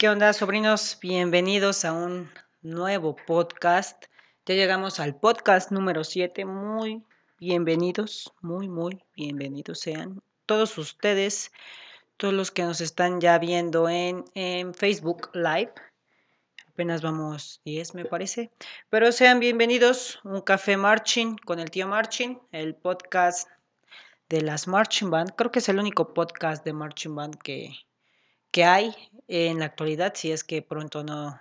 ¿Qué onda, sobrinos? Bienvenidos a un nuevo podcast. Ya llegamos al podcast número 7. Muy bienvenidos, muy, muy bienvenidos sean todos ustedes, todos los que nos están ya viendo en, en Facebook Live. Apenas vamos 10, me parece. Pero sean bienvenidos. Un café marching con el tío Marching, el podcast de las Marching Band. Creo que es el único podcast de Marching Band que, que hay en la actualidad, si es que pronto no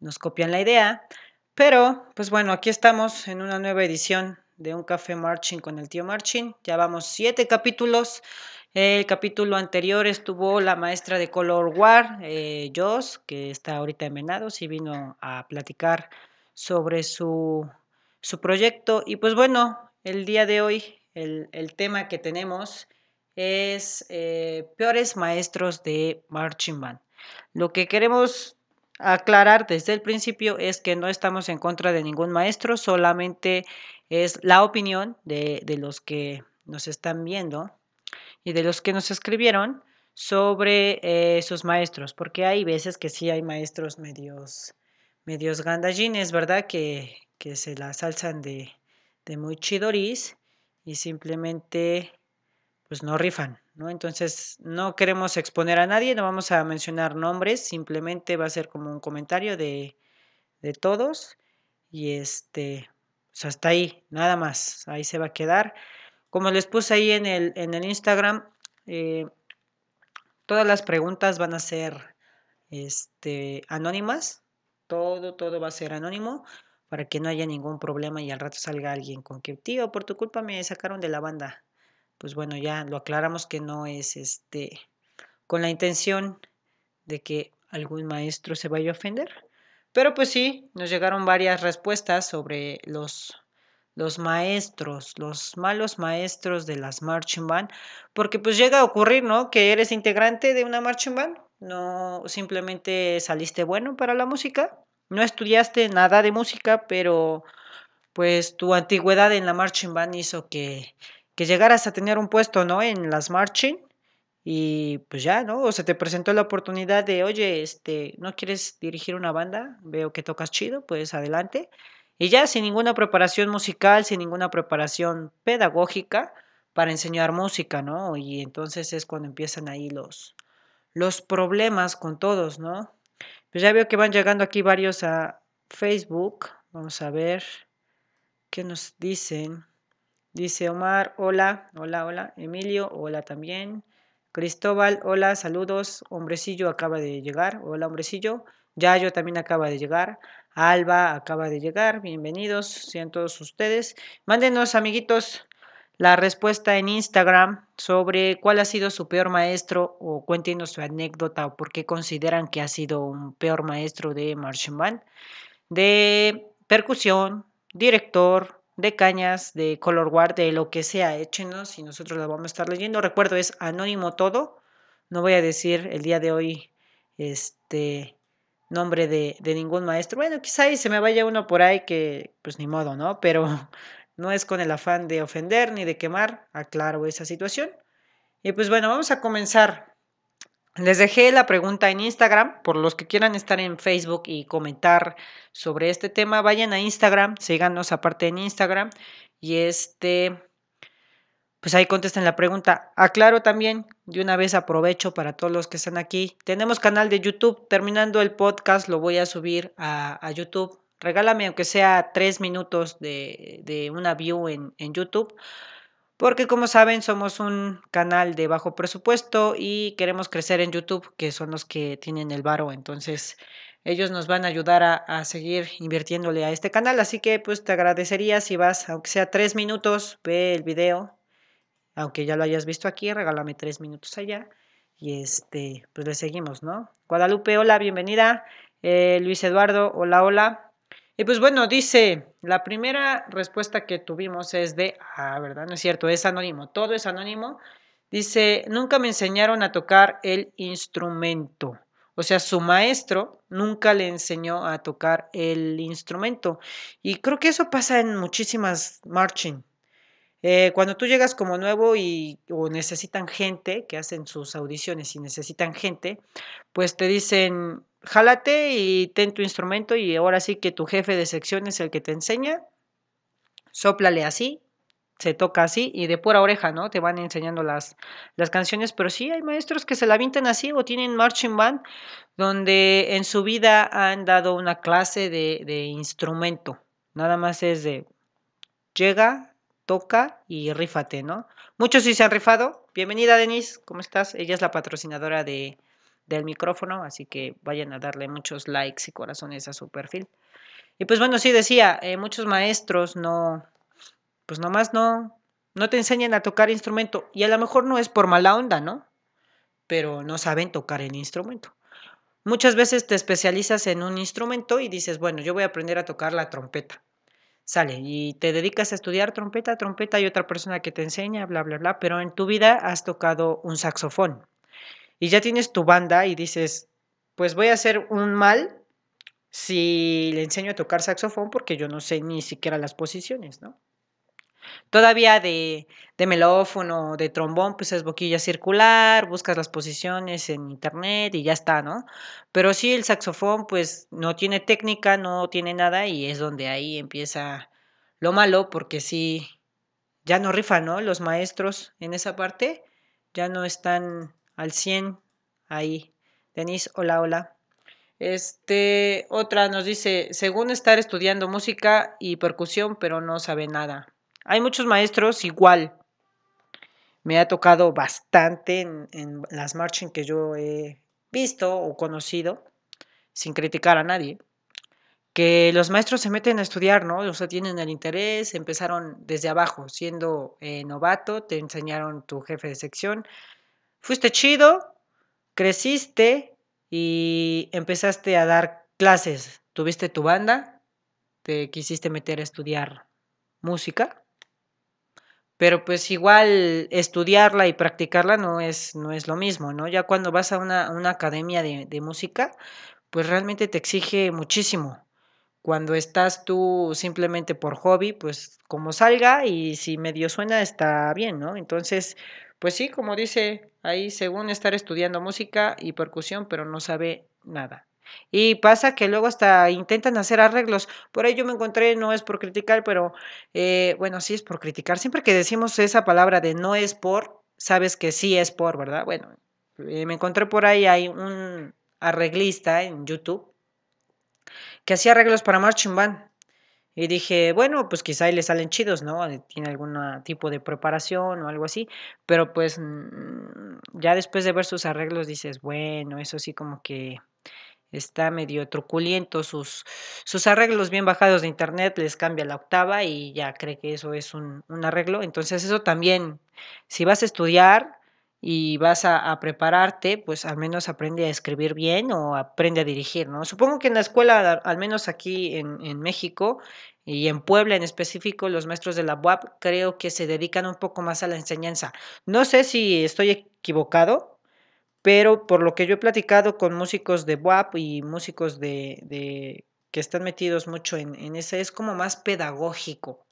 nos copian la idea. Pero, pues bueno, aquí estamos en una nueva edición de Un Café Marching con el tío Marching. Ya vamos siete capítulos. El capítulo anterior estuvo la maestra de Color War, eh, Joss, que está ahorita en Venados y vino a platicar sobre su, su proyecto. Y pues bueno, el día de hoy el, tema que tenemos es eh, peores maestros de marching band. Lo que queremos aclarar desde el principio es que no estamos en contra de ningún maestro, solamente es la opinión de, los que nos están viendo y de los que nos escribieron sobre eh, sus maestros, porque hay veces que sí hay maestros medios, medios gandallines, ¿verdad? Que, que se la salsan de, de muy chidoris y simplemente pues no rifan, ¿no? Entonces no queremos exponer a nadie, no vamos a mencionar nombres, simplemente va a ser como un comentario de, de todos y este, pues hasta ahí, nada más, ahí se va a quedar. Como les puse ahí en el, en el Instagram, eh, todas las preguntas van a ser este, anónimas, todo, todo va a ser anónimo para que no haya ningún problema y al rato salga alguien con que, tío, por tu culpa me sacaron de la banda. Pues bueno, ya lo aclaramos que no es este con la intención de que algún maestro se vaya a ofender. Pero pues sí, nos llegaron varias respuestas sobre los, los maestros, los malos maestros de las marching band, porque pues llega a ocurrir, ¿no? Que eres integrante de una marching band, no simplemente saliste bueno para la música, no estudiaste nada de música, pero pues tu antigüedad en la marching band hizo que, que llegaras a tener un puesto, ¿no? En las marching y pues ya, ¿no? O se te presentó la oportunidad de, oye, este, ¿no quieres dirigir una banda? Veo que tocas chido, pues adelante. Y ya sin ninguna preparación musical, sin ninguna preparación pedagógica para enseñar música, ¿no? Y entonces es cuando empiezan ahí los, los problemas con todos, ¿no? Pues ya veo que van llegando aquí varios a Facebook. Vamos a ver qué nos dicen. Dice Omar, hola, hola, hola. Emilio, hola también. Cristóbal, hola, saludos. Hombrecillo acaba de llegar. Hola, hombrecillo. Yayo también acaba de llegar. Alba acaba de llegar. Bienvenidos sean todos ustedes. Mándenos, amiguitos, la respuesta en Instagram sobre cuál ha sido su peor maestro o cuéntenos su anécdota o por qué consideran que ha sido un peor maestro de marching band, de percusión, director, de cañas, de color guard, de lo que sea, échenos y nosotros la vamos a estar leyendo. Recuerdo, es anónimo todo. No voy a decir el día de hoy este nombre de, de ningún maestro. Bueno, quizá ahí se me vaya uno por ahí que pues ni modo, ¿no? Pero no es con el afán de ofender ni de quemar, aclaro esa situación. Y pues bueno, vamos a comenzar. Les dejé la pregunta en Instagram, por los que quieran estar en Facebook y comentar sobre este tema, vayan a Instagram, síganos aparte en Instagram. Y este, pues ahí contesten la pregunta. Aclaro también, de una vez aprovecho para todos los que están aquí, tenemos canal de YouTube, terminando el podcast lo voy a subir a, a YouTube. Regálame aunque sea tres minutos de, una view en, YouTube, porque como saben somos un canal de bajo presupuesto y queremos crecer en YouTube, que son los que tienen el varo, entonces ellos nos van a ayudar a, seguir invirtiéndole a este canal, así que pues te agradecería si vas, aunque sea tres minutos, ve el video, aunque ya lo hayas visto aquí, regálame tres minutos allá y este, pues le seguimos, ¿no? Guadalupe, hola, bienvenida. Eh, Luis Eduardo, hola, hola. Y pues bueno, dice, la primera respuesta que tuvimos es de, ah, ¿verdad? No es cierto, es anónimo, todo es anónimo. Dice, nunca me enseñaron a tocar el instrumento. O sea, su maestro nunca le enseñó a tocar el instrumento. Y creo que eso pasa en muchísimas marching. Eh, cuando tú llegas como nuevo y necesitan gente, que hacen sus audiciones y necesitan gente, pues te dicen, jálate y ten tu instrumento y ahora sí que tu jefe de sección es el que te enseña, sóplale así, se toca así y de pura oreja, ¿no? Te van enseñando las, las canciones, pero sí hay maestros que se la vintan así o tienen marching band donde en su vida han dado una clase de, de instrumento. Nada más es de llega, toca y rífate, ¿no? Muchos sí se han rifado. Bienvenida, Denise, ¿cómo estás? Ella es la patrocinadora de, del micrófono, así que vayan a darle muchos likes y corazones a su perfil. Y pues bueno, sí decía, eh, muchos maestros no, pues nomás no, no te enseñan a tocar instrumento. Y a lo mejor no es por mala onda, ¿no? Pero no saben tocar el instrumento. Muchas veces te especializas en un instrumento y dices, bueno, yo voy a aprender a tocar la trompeta. Sale, y te dedicas a estudiar trompeta, trompeta, hay otra persona que te enseña, bla, bla, bla, pero en tu vida has tocado un saxofón. Y ya tienes tu banda y dices, pues voy a hacer un mal si le enseño a tocar saxofón porque yo no sé ni siquiera las posiciones, ¿no? Todavía de, de melófono, de trombón, pues es boquilla circular, buscas las posiciones en internet y ya está, ¿no? Pero sí, el saxofón, pues no tiene técnica, no tiene nada y es donde ahí empieza lo malo, porque sí, ya no rifan, ¿no? Los maestros en esa parte ya no están al 100 ahí. Denise, hola, hola. Este, otra nos dice, según estar estudiando música y percusión, pero no sabe nada. Hay muchos maestros igual. Me ha tocado bastante en, las marching que yo he visto o conocido, sin criticar a nadie, que los maestros se meten a estudiar, ¿no? O sea, tienen el interés, empezaron desde abajo, siendo eh, novato, te enseñaron tu jefe de sección, fuiste chido, creciste y empezaste a dar clases, tuviste tu banda, te quisiste meter a estudiar música pero pues igual estudiarla y practicarla no es, no es lo mismo, ¿no? Ya cuando vas a una, una academia de, de, música, pues realmente te exige muchísimo. Cuando estás tú simplemente por hobby, pues como salga y si medio suena está bien, ¿no? Entonces, pues sí, como dice ahí, según estar estudiando música y percusión, pero no sabe nada. Y pasa que luego hasta intentan hacer arreglos. Por ahí yo me encontré, no es por criticar, pero eh, bueno, sí es por criticar. Siempre que decimos esa palabra de no es por, sabes que sí es por, ¿verdad? Bueno, eh, me encontré por ahí, hay un arreglista en YouTube que hacía arreglos para Marching Band. Y dije, bueno, pues quizá ahí le salen chidos, ¿no? Tiene algún tipo de preparación o algo así. Pero pues mm, ya después de ver sus arreglos dices, bueno, eso sí como que está medio truculento, sus, sus arreglos bien bajados de internet les cambia la octava y ya cree que eso es un, un arreglo. Entonces eso también, si vas a estudiar y vas a, a, prepararte, pues al menos aprende a escribir bien o aprende a dirigir, ¿no? Supongo que en la escuela, al menos aquí en, en México y en Puebla en específico, los maestros de la UAP creo que se dedican un poco más a la enseñanza. No sé si estoy equivocado, pero por lo que yo he platicado con músicos de WAP y músicos de, de que están metidos mucho en, en, ese, es como más pedagógico.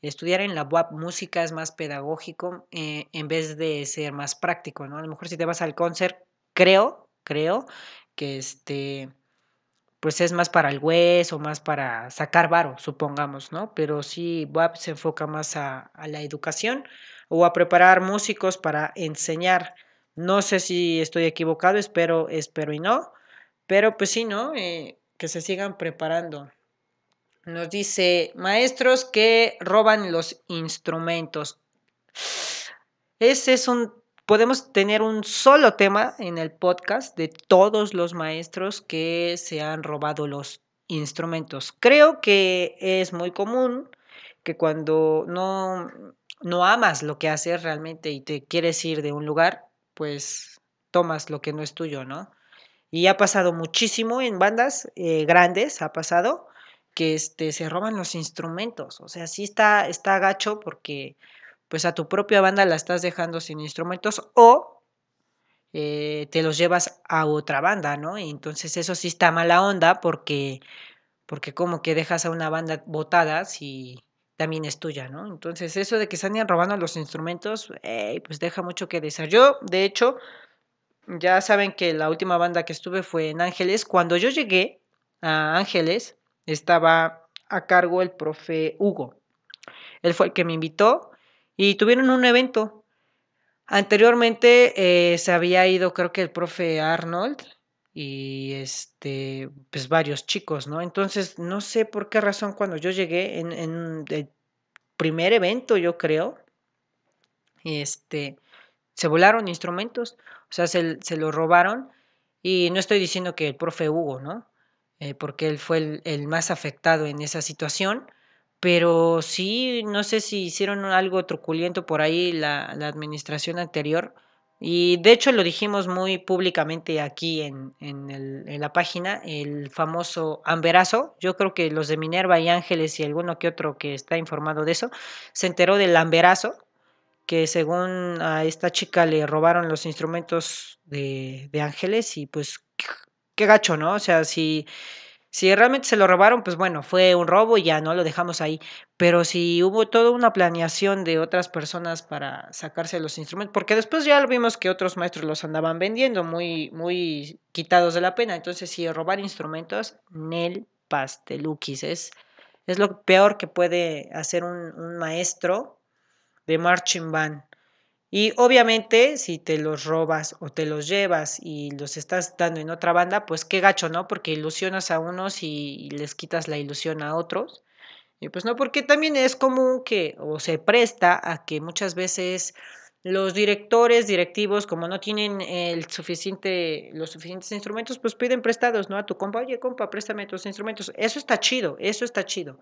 Estudiar en la WAP música es más pedagógico eh, en vez de ser más práctico, ¿no? A lo mejor si te vas al concert, creo, creo que este, pues es más para el hueso, más para sacar varo, supongamos, ¿no? Pero sí, WAP se enfoca más a, a la educación o a preparar músicos para enseñar no sé si estoy equivocado, espero, espero y no, pero pues sí, ¿no? Eh, que se sigan preparando. Nos dice, maestros que roban los instrumentos. Ese es un, podemos tener un solo tema en el podcast de todos los maestros que se han robado los instrumentos. Creo que es muy común que cuando no, no amas lo que haces realmente y te quieres ir de un lugar, pues tomas lo que no es tuyo, ¿no? Y ha pasado muchísimo en bandas eh, grandes, ha pasado que este, se roban los instrumentos. O sea, sí está, está gacho porque pues a tu propia banda la estás dejando sin instrumentos o eh, te los llevas a otra banda, ¿no? Y entonces eso sí está mala onda porque, porque como que dejas a una banda botada si también es tuya, ¿no? Entonces, eso de que están robando los instrumentos, pues deja mucho que desear. Yo, de hecho, ya saben que la última banda que estuve fue en Ángeles. Cuando yo llegué a Ángeles, estaba a cargo el profe Hugo. Él fue el que me invitó y tuvieron un evento. Anteriormente eh, se había ido, creo que el profe Arnold y este, pues varios chicos, ¿no? Entonces, no sé por qué razón cuando yo llegué en, en el primer evento, yo creo, este, se volaron instrumentos, o sea, se, se lo robaron y no estoy diciendo que el profe Hugo, ¿no? Eh, porque él fue el, más afectado en esa situación, pero sí, no sé si hicieron algo truculento por ahí la, la administración anterior. Y de hecho lo dijimos muy públicamente aquí en, en, la página, el famoso Amberazo. Yo creo que los de Minerva y Ángeles y alguno que otro que está informado de eso, se enteró del Amberazo, que según a esta chica le robaron los instrumentos de, de Ángeles y pues qué gacho, ¿no? O sea, si, si realmente se lo robaron, pues bueno, fue un robo y ya no lo dejamos ahí. Pero si hubo toda una planeación de otras personas para sacarse los instrumentos, porque después ya vimos que otros maestros los andaban vendiendo muy, muy quitados de la pena. Entonces, si robar instrumentos, Nel Pasteluquis es, es lo peor que puede hacer un, un maestro de marching band. Y obviamente si te los robas o te los llevas y los estás dando en otra banda, pues qué gacho, ¿no? Porque ilusionas a unos y, les quitas la ilusión a otros. Y pues no, porque también es común que o se presta a que muchas veces los directores, directivos, como no tienen el suficiente, los suficientes instrumentos, pues piden prestados, ¿no? A tu compa, oye, compa, préstame tus instrumentos. Eso está chido, eso está chido.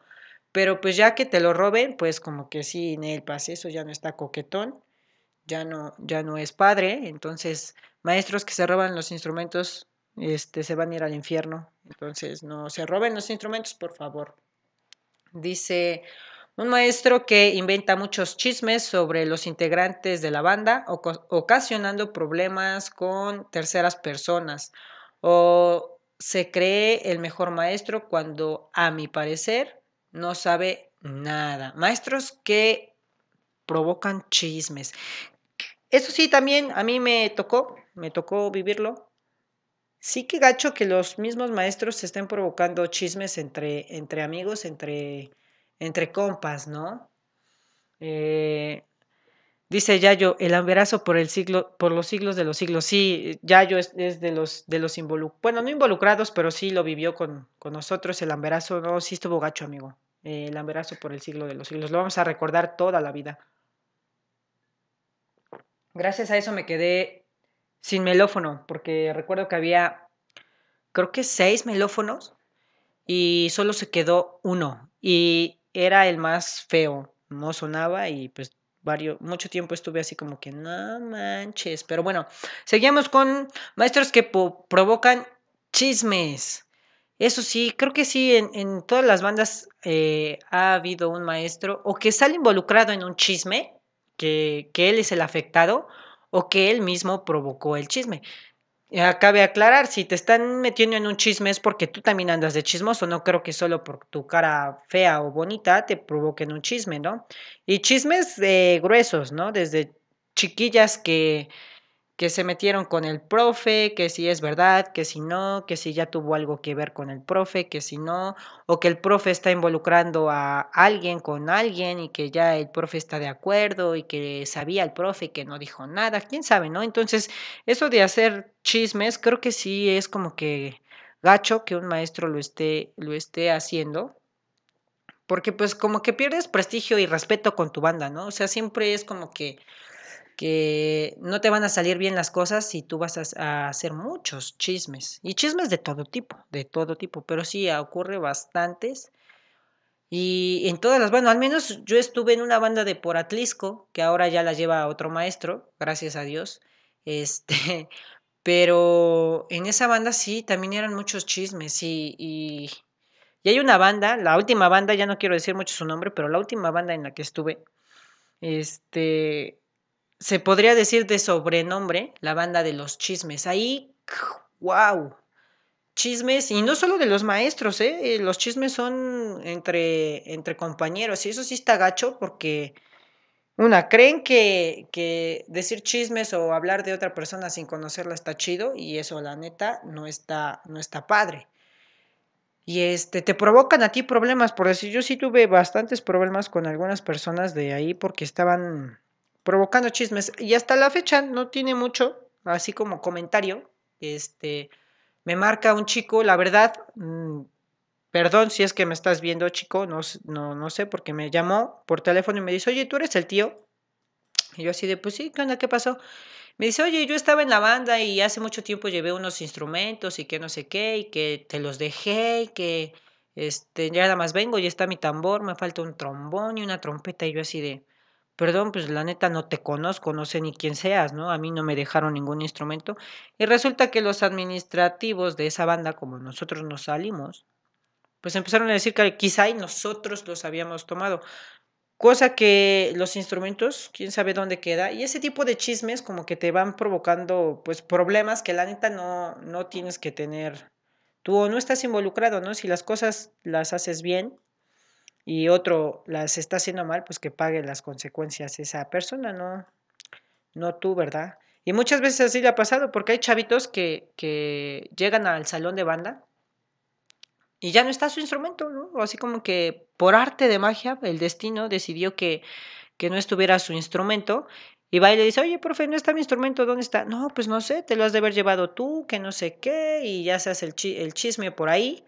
Pero pues ya que te lo roben, pues como que sí, en el pase, eso ya no está coquetón ya no, ya no es padre, entonces maestros que se roban los instrumentos este, se van a ir al infierno, entonces no se roben los instrumentos, por favor. Dice un maestro que inventa muchos chismes sobre los integrantes de la banda, ocasionando problemas con terceras personas, o se cree el mejor maestro cuando, a mi parecer, no sabe nada. Maestros que provocan chismes. Eso sí, también a mí me tocó, me tocó vivirlo. Sí que gacho que los mismos maestros se estén provocando chismes entre, entre amigos, entre, entre compas, ¿no? Eh, dice Yayo, el amberazo por el siglo, por los siglos de los siglos. Sí, Yayo es, de los, de los involucrados, bueno, no involucrados, pero sí lo vivió con, con nosotros. El amberazo, no, sí estuvo gacho, amigo. el amberazo por el siglo de los siglos. Lo vamos a recordar toda la vida gracias a eso me quedé sin melófono, porque recuerdo que había, creo que seis melófonos y solo se quedó uno y era el más feo, no sonaba y pues varios, mucho tiempo estuve así como que no manches, pero bueno, seguimos con maestros que provocan chismes. Eso sí, creo que sí, en, todas las bandas eh, ha habido un maestro o que sale involucrado en un chisme que, él es el afectado o que él mismo provocó el chisme. Cabe aclarar, si te están metiendo en un chisme es porque tú también andas de chismoso, no creo que solo por tu cara fea o bonita te provoquen un chisme, ¿no? Y chismes eh, gruesos, ¿no? Desde chiquillas que que se metieron con el profe, que si es verdad, que si no, que si ya tuvo algo que ver con el profe, que si no, o que el profe está involucrando a alguien con alguien y que ya el profe está de acuerdo y que sabía el profe que no dijo nada, quién sabe, ¿no? Entonces, eso de hacer chismes, creo que sí es como que gacho que un maestro lo esté, lo esté haciendo. Porque pues como que pierdes prestigio y respeto con tu banda, ¿no? O sea, siempre es como que que no te van a salir bien las cosas si tú vas a, hacer muchos chismes. Y chismes de todo tipo, de todo tipo, pero sí ocurre bastantes. Y en todas las bandas, al menos yo estuve en una banda de por Atlisco, que ahora ya la lleva otro maestro, gracias a Dios. Este, pero en esa banda sí, también eran muchos chismes. Y, y, y hay una banda, la última banda, ya no quiero decir mucho su nombre, pero la última banda en la que estuve, este, se podría decir de sobrenombre, la banda de los chismes. Ahí, wow, chismes, y no solo de los maestros, ¿eh? los chismes son entre, entre compañeros, y eso sí está gacho porque, una, creen que, que decir chismes o hablar de otra persona sin conocerla está chido, y eso la neta no está, no está padre. Y este, te provocan a ti problemas, por decir, yo sí tuve bastantes problemas con algunas personas de ahí porque estaban provocando chismes. Y hasta la fecha no tiene mucho, así como comentario. Este, me marca un chico, la verdad, mm, perdón si es que me estás viendo, chico, no, no, no sé, porque me llamó por teléfono y me dice, oye, ¿tú eres el tío? Y yo así de, pues sí, ¿qué onda? ¿Qué pasó? Me dice, oye, yo estaba en la banda y hace mucho tiempo llevé unos instrumentos y que no sé qué, y que te los dejé, y que este, ya nada más vengo y está mi tambor, me falta un trombón y una trompeta, y yo así de, perdón, pues la neta no te conozco, no sé ni quién seas, ¿no? A mí no me dejaron ningún instrumento. Y resulta que los administrativos de esa banda, como nosotros nos salimos, pues empezaron a decir que quizá nosotros los habíamos tomado. Cosa que los instrumentos, quién sabe dónde queda. Y ese tipo de chismes como que te van provocando pues problemas que la neta no, no tienes que tener. Tú no estás involucrado, ¿no? Si las cosas las haces bien y otro las está haciendo mal, pues que pague las consecuencias esa persona, no, no tú, ¿verdad? Y muchas veces así le ha pasado, porque hay chavitos que, que llegan al salón de banda y ya no está su instrumento, ¿no? Así como que por arte de magia el destino decidió que, que no estuviera su instrumento y va y le dice, oye, profe, no está mi instrumento, ¿dónde está? No, pues no sé, te lo has de haber llevado tú, que no sé qué, y ya se hace el chisme por ahí,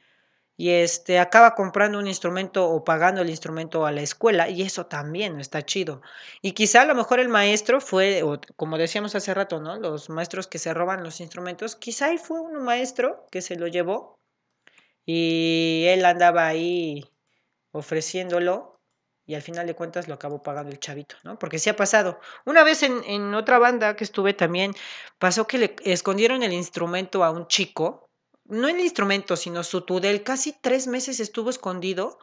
y este, acaba comprando un instrumento o pagando el instrumento a la escuela, y eso también está chido. Y quizá a lo mejor el maestro fue, o como decíamos hace rato, ¿no? Los maestros que se roban los instrumentos, quizá ahí fue un maestro que se lo llevó y él andaba ahí ofreciéndolo y al final de cuentas lo acabó pagando el chavito, ¿no? Porque sí ha pasado. Una vez en, en otra banda que estuve también, pasó que le escondieron el instrumento a un chico, no el instrumento, sino su tudel, casi tres meses estuvo escondido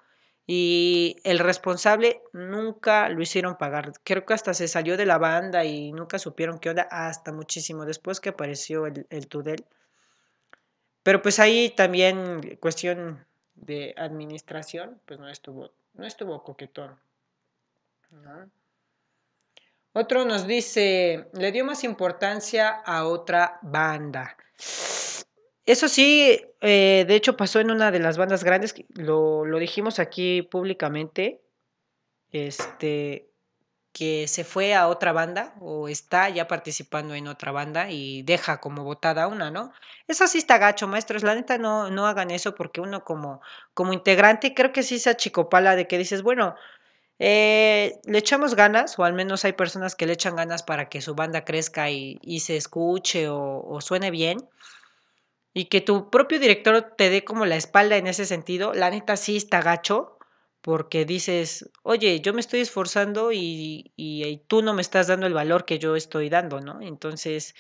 y el responsable nunca lo hicieron pagar. Creo que hasta se salió de la banda y nunca supieron qué onda, hasta muchísimo después que apareció el, el tudel. Pero pues ahí también cuestión de administración, pues no estuvo, no estuvo coquetón. Otro nos dice, le dio más importancia a otra banda. Eso sí, eh, de hecho pasó en una de las bandas grandes, lo, lo dijimos aquí públicamente, este, que se fue a otra banda o está ya participando en otra banda y deja como votada una, ¿no? Eso sí está gacho, maestros. La neta no, no hagan eso porque uno como, como integrante creo que sí se achicopala de que dices, bueno, eh, le echamos ganas, o al menos hay personas que le echan ganas para que su banda crezca y, y se escuche o suene bien. Y que tu propio director te dé como la espalda en ese sentido, la neta sí está gacho porque dices, oye, yo me estoy esforzando y, y, tú no me estás dando el valor que yo estoy dando, ¿no? Entonces,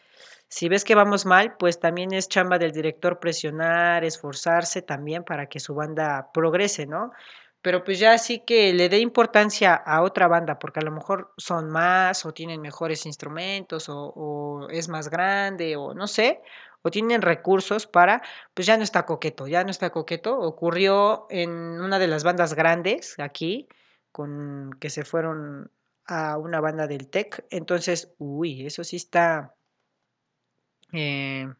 si ves que vamos mal, pues también es chamba del director presionar, esforzarse también para que su banda progrese, ¿no? Pero pues ya sí que le dé importancia a otra banda, porque a lo mejor son más o tienen mejores instrumentos o, o es más grande o no sé, o tienen recursos para, pues ya no está coqueto, ya no está coqueto. Ocurrió en una de las bandas grandes aquí, con que se fueron a una banda del TEC. Entonces, uy, eso sí está... Eh...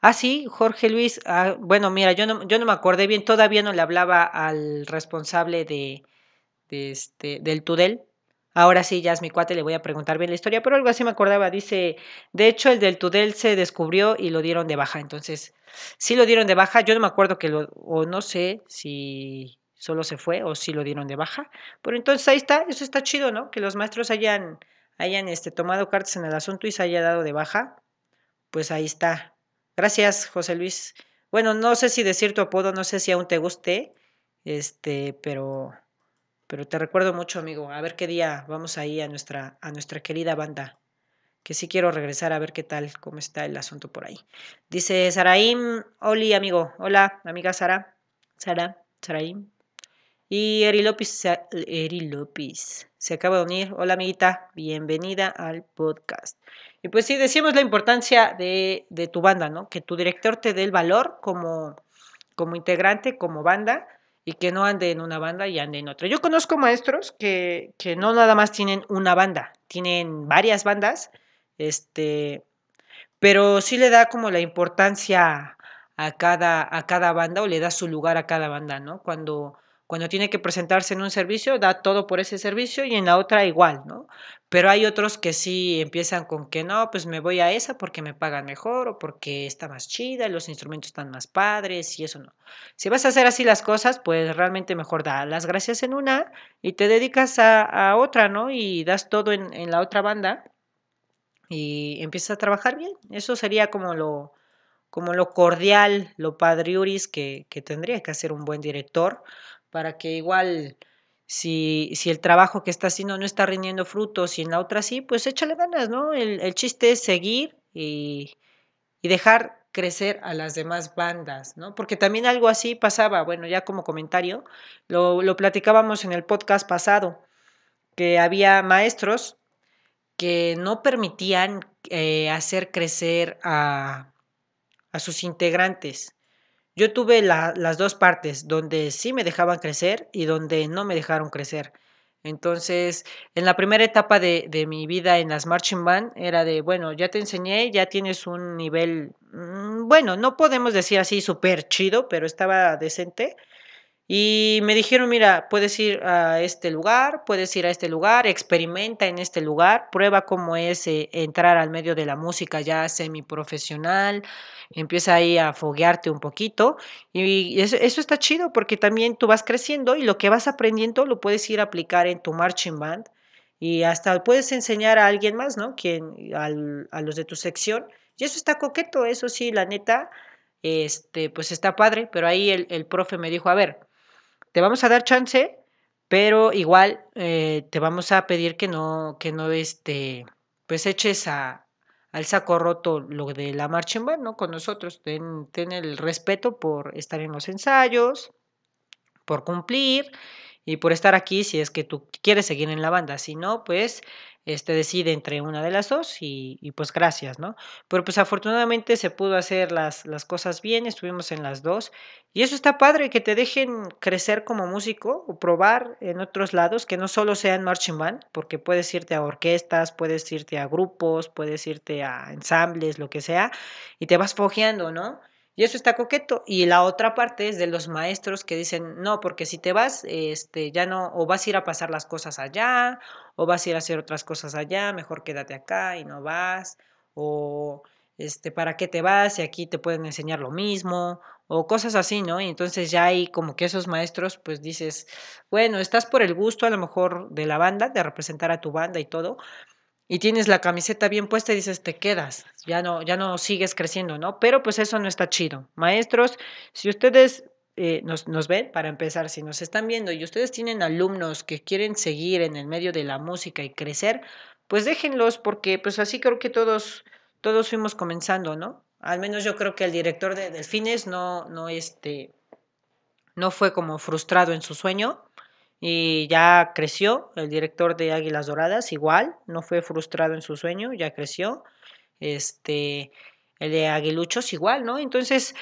Ah, sí, Jorge Luis. Ah, bueno, mira, yo no, yo no me acordé bien, todavía no le hablaba al responsable de, de este, del Tudel, Ahora sí, ya es mi cuate, le voy a preguntar bien la historia, pero algo así me acordaba. Dice, de hecho, el del Tudel se descubrió y lo dieron de baja. Entonces, sí lo dieron de baja. Yo no me acuerdo que lo, o no sé si solo se fue o si lo dieron de baja. Pero entonces ahí está, eso está chido, ¿no? Que los maestros hayan, hayan este, tomado cartas en el asunto y se haya dado de baja. Pues ahí está. Gracias, José Luis. Bueno, no sé si decir tu apodo, no sé si aún te guste, este, pero pero te recuerdo mucho, amigo. A ver qué día vamos ahí a nuestra, a nuestra querida banda. Que sí quiero regresar a ver qué tal, cómo está el asunto por ahí. Dice Saraim, Oli, amigo. Hola, amiga Sara. Sara, Saraim. Y Eri López, Eri López se acaba de unir. Hola amiguita, bienvenida al podcast. Y pues sí, decíamos la importancia de, de tu banda, ¿no? Que tu director te dé el valor como, como integrante, como banda, y que no ande en una banda y ande en otra. Yo conozco maestros que, que no nada más tienen una banda, tienen varias bandas, este, pero sí le da como la importancia a cada, a cada banda o le da su lugar a cada banda, ¿no? Cuando, cuando tiene que presentarse en un servicio, da todo por ese servicio y en la otra igual, ¿no? Pero hay otros que sí empiezan con que no, pues me voy a esa porque me pagan mejor o porque está más chida, los instrumentos están más padres y eso no. Si vas a hacer así las cosas, pues realmente mejor da las gracias en una y te dedicas a, otra, ¿no? Y das todo en, en la otra banda y empiezas a trabajar bien. Eso sería como lo, como lo cordial, lo padriuris que, que tendría que hacer un buen director para que igual si, si el trabajo que está haciendo no está rindiendo frutos y en la otra sí, pues échale ganas, ¿no? El, el chiste es seguir y, y, dejar crecer a las demás bandas, ¿no? Porque también algo así pasaba, bueno, ya como comentario, lo, lo platicábamos en el podcast pasado, que había maestros que no permitían eh, hacer crecer a, a, sus integrantes. Yo tuve la, las dos partes, donde sí me dejaban crecer y donde no me dejaron crecer. Entonces, en la primera etapa de, de, mi vida en las marching band era de, bueno, ya te enseñé, ya tienes un nivel, mmm, bueno, no podemos decir así súper chido, pero estaba decente. Y me dijeron, mira, puedes ir a este lugar, puedes ir a este lugar, experimenta en este lugar, prueba cómo es eh, entrar al medio de la música ya semiprofesional, empieza ahí a foguearte un poquito y eso, eso, está chido porque también tú vas creciendo y lo que vas aprendiendo lo puedes ir a aplicar en tu marching band y hasta puedes enseñar a alguien más, ¿no? Al, a los de tu sección. Y eso está coqueto, eso sí, la neta, este, pues está padre, pero ahí el, el profe me dijo, a ver, te vamos a dar chance, pero igual eh, te vamos a pedir que no, que no, este, pues eches a, al saco roto lo de la marcha en ¿no? Con nosotros, ten, ten el respeto por estar en los ensayos, por cumplir y por estar aquí si es que tú quieres seguir en la banda. Si no, pues este, decide entre una de las dos y, y, pues gracias, ¿no? Pero pues afortunadamente se pudo hacer las, las cosas bien, estuvimos en las dos y eso está padre, que te dejen crecer como músico o probar en otros lados, que no solo sean marching band, porque puedes irte a orquestas, puedes irte a grupos, puedes irte a ensambles, lo que sea, y te vas fojeando, ¿no? Y eso está coqueto. Y la otra parte es de los maestros que dicen, no, porque si te vas, este, ya no, o vas a ir a pasar las cosas allá, o vas a ir a hacer otras cosas allá, mejor quédate acá y no vas, o este, ¿para qué te vas? Y aquí te pueden enseñar lo mismo, o cosas así, ¿no? Y entonces ya hay como que esos maestros, pues dices, bueno, estás por el gusto a lo mejor de la banda, de representar a tu banda y todo, y tienes la camiseta bien puesta y dices, te quedas, ya no, ya no sigues creciendo, ¿no? Pero pues eso no está chido. Maestros, si ustedes eh, nos, nos, ven, para empezar, si nos están viendo y ustedes tienen alumnos que quieren seguir en el medio de la música y crecer, pues déjenlos porque pues así creo que todos, todos fuimos comenzando, ¿no? Al menos yo creo que el director de Delfines no, no, este, no fue como frustrado en su sueño y ya creció. El director de Águilas Doradas igual, no fue frustrado en su sueño, ya creció. Este, el de Aguiluchos igual, ¿no? Entonces,